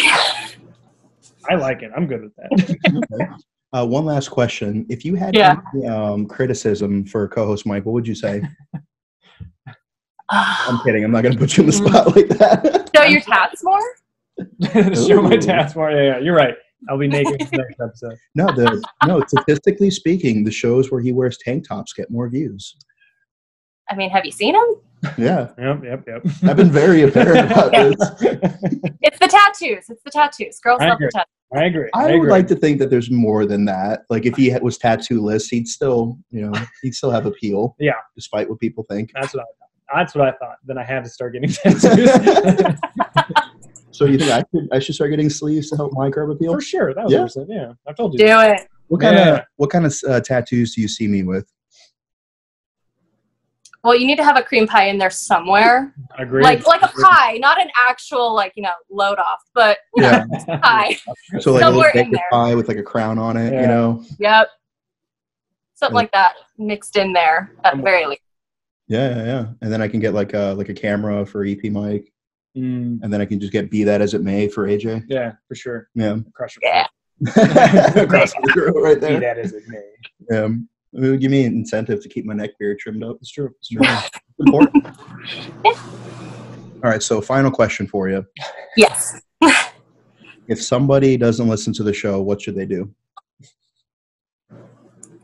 Speaker 2: I like it. I'm good with that.
Speaker 4: Okay. Uh, one last question: If you had
Speaker 1: Yeah.
Speaker 4: any, um, criticism for co-host Mike, what would you say? I'm kidding. I'm not going to put you in the spot like that.
Speaker 1: Show your tats more.
Speaker 2: show my tats more. Yeah, yeah, you're right. I'll be naked for the next episode.
Speaker 4: no, the no. Statistically speaking, the shows where he wears tank tops get more views.
Speaker 1: I mean, have you seen him?
Speaker 4: Yeah,
Speaker 2: Yep, yep, yep.
Speaker 4: I've been very apparent about this.
Speaker 1: It's the tattoos. It's the tattoos. Girls
Speaker 2: I
Speaker 1: love the
Speaker 2: agree.
Speaker 1: tattoos.
Speaker 2: I agree.
Speaker 4: I,
Speaker 2: I,
Speaker 4: would
Speaker 2: agree.
Speaker 4: like to think that there's more than that. Like if he was tattoo less, he'd still, you know, he'd still have appeal.
Speaker 2: Yeah.
Speaker 4: Despite what people think.
Speaker 2: That's what I thought. That's what I thought. Then I had to start getting tattoos.
Speaker 4: So you think I should I should start getting sleeves to help my curb appeal?
Speaker 2: For sure. That was
Speaker 4: Yeah.
Speaker 2: what I said. Yeah, I told you.
Speaker 1: Do it.
Speaker 4: What kind
Speaker 2: Yeah.
Speaker 4: of what kind of uh, tattoos do you see me with?
Speaker 1: Well, you need to have a cream pie in there somewhere,
Speaker 2: Agreed.
Speaker 1: like like a pie, not an actual like you know load off, but you know,
Speaker 4: Yeah.
Speaker 1: pie.
Speaker 4: So like a little
Speaker 1: Somewhere in there.
Speaker 4: pie with like a crown on it,
Speaker 2: Yeah.
Speaker 4: you know?
Speaker 1: Yep. Something
Speaker 4: Yeah.
Speaker 1: like that mixed in there at very least.
Speaker 4: Yeah, yeah, yeah. And then I can get like a like a camera for EP Mike,
Speaker 2: Mm,
Speaker 4: and then I can just get be that as it may for AJ.
Speaker 2: yeah, for sure.
Speaker 4: Yeah.
Speaker 2: Crush your
Speaker 1: Yeah.
Speaker 4: Across the grill right there.
Speaker 2: Be that as it may.
Speaker 4: Yeah. It would give me an incentive to keep my neck beard trimmed up.
Speaker 2: It's true. It's true.
Speaker 4: Yeah. Important. All right, so final question for you.
Speaker 1: Yes.
Speaker 4: If somebody doesn't listen to the show, what should they do?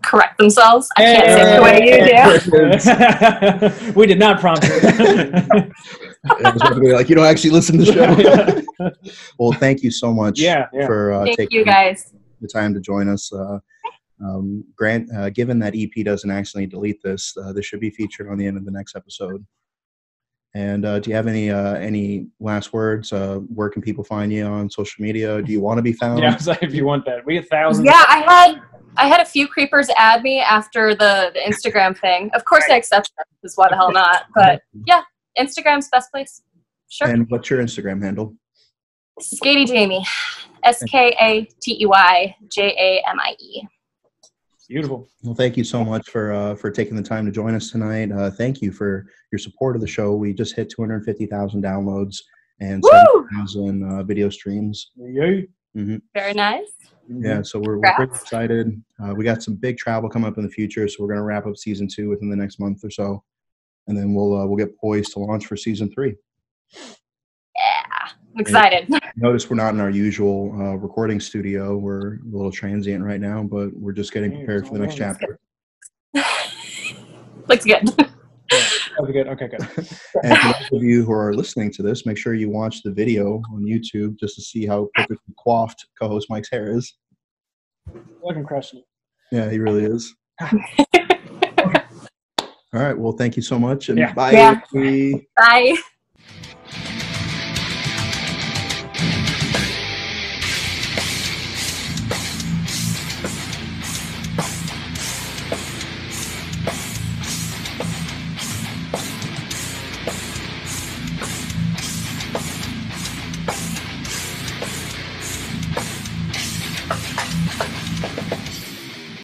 Speaker 1: Correct themselves. I can't say it the way you do.
Speaker 2: we did not prompt you.
Speaker 4: I was about like, you don't actually listen to the show. well, thank you so much
Speaker 2: yeah, yeah.
Speaker 4: for uh,
Speaker 1: Thank
Speaker 4: taking
Speaker 1: you guys.
Speaker 4: the time to join us. Uh, um, Grant, uh, given that EP doesn't actually delete this, uh, this should be featured on the end of the next episode. And uh, do you have any uh, any last words? Uh, where can people find you on social media? Do you want to be found?
Speaker 2: Yeah, so if you want that, we have thousands.
Speaker 1: Yeah, I had I had a few creepers add me after the, the Instagram thing. Of course, I accept them. Because why the hell not? But yeah, Instagram's best place. Sure.
Speaker 4: And what's your Instagram handle?
Speaker 1: Skatey Jamie. S K A T E Y J A M I E.
Speaker 2: Beautiful.
Speaker 4: Well, thank you so much for uh, for taking the time to join us tonight. Uh, thank you for your support of the show. We just hit 250,000 downloads and
Speaker 1: Woo!
Speaker 4: 7,000 uh, video streams.
Speaker 2: Yeah.
Speaker 1: Very nice.
Speaker 4: Yeah, so we're, we're pretty excited. Uh, we got some big travel coming up in the future, so we're going to wrap up season two within the next month or so, and then we'll uh, we'll get poised to launch for season three.
Speaker 1: Yeah. I'm excited.
Speaker 4: Notice we're not in our usual uh, recording studio. We're a little transient right now, but we're just getting prepared for the next chapter.
Speaker 1: Looks good.
Speaker 2: Okay, good. Okay, good.
Speaker 4: And for those of you who are listening to this, make sure you watch the video on YouTube just to see how perfectly coiffed co-host Mike's hair is.
Speaker 2: Fucking crushing.
Speaker 4: Yeah, he really is. All right. Well, thank you so much, and
Speaker 2: Yeah.
Speaker 4: bye.
Speaker 1: Yeah. Bye.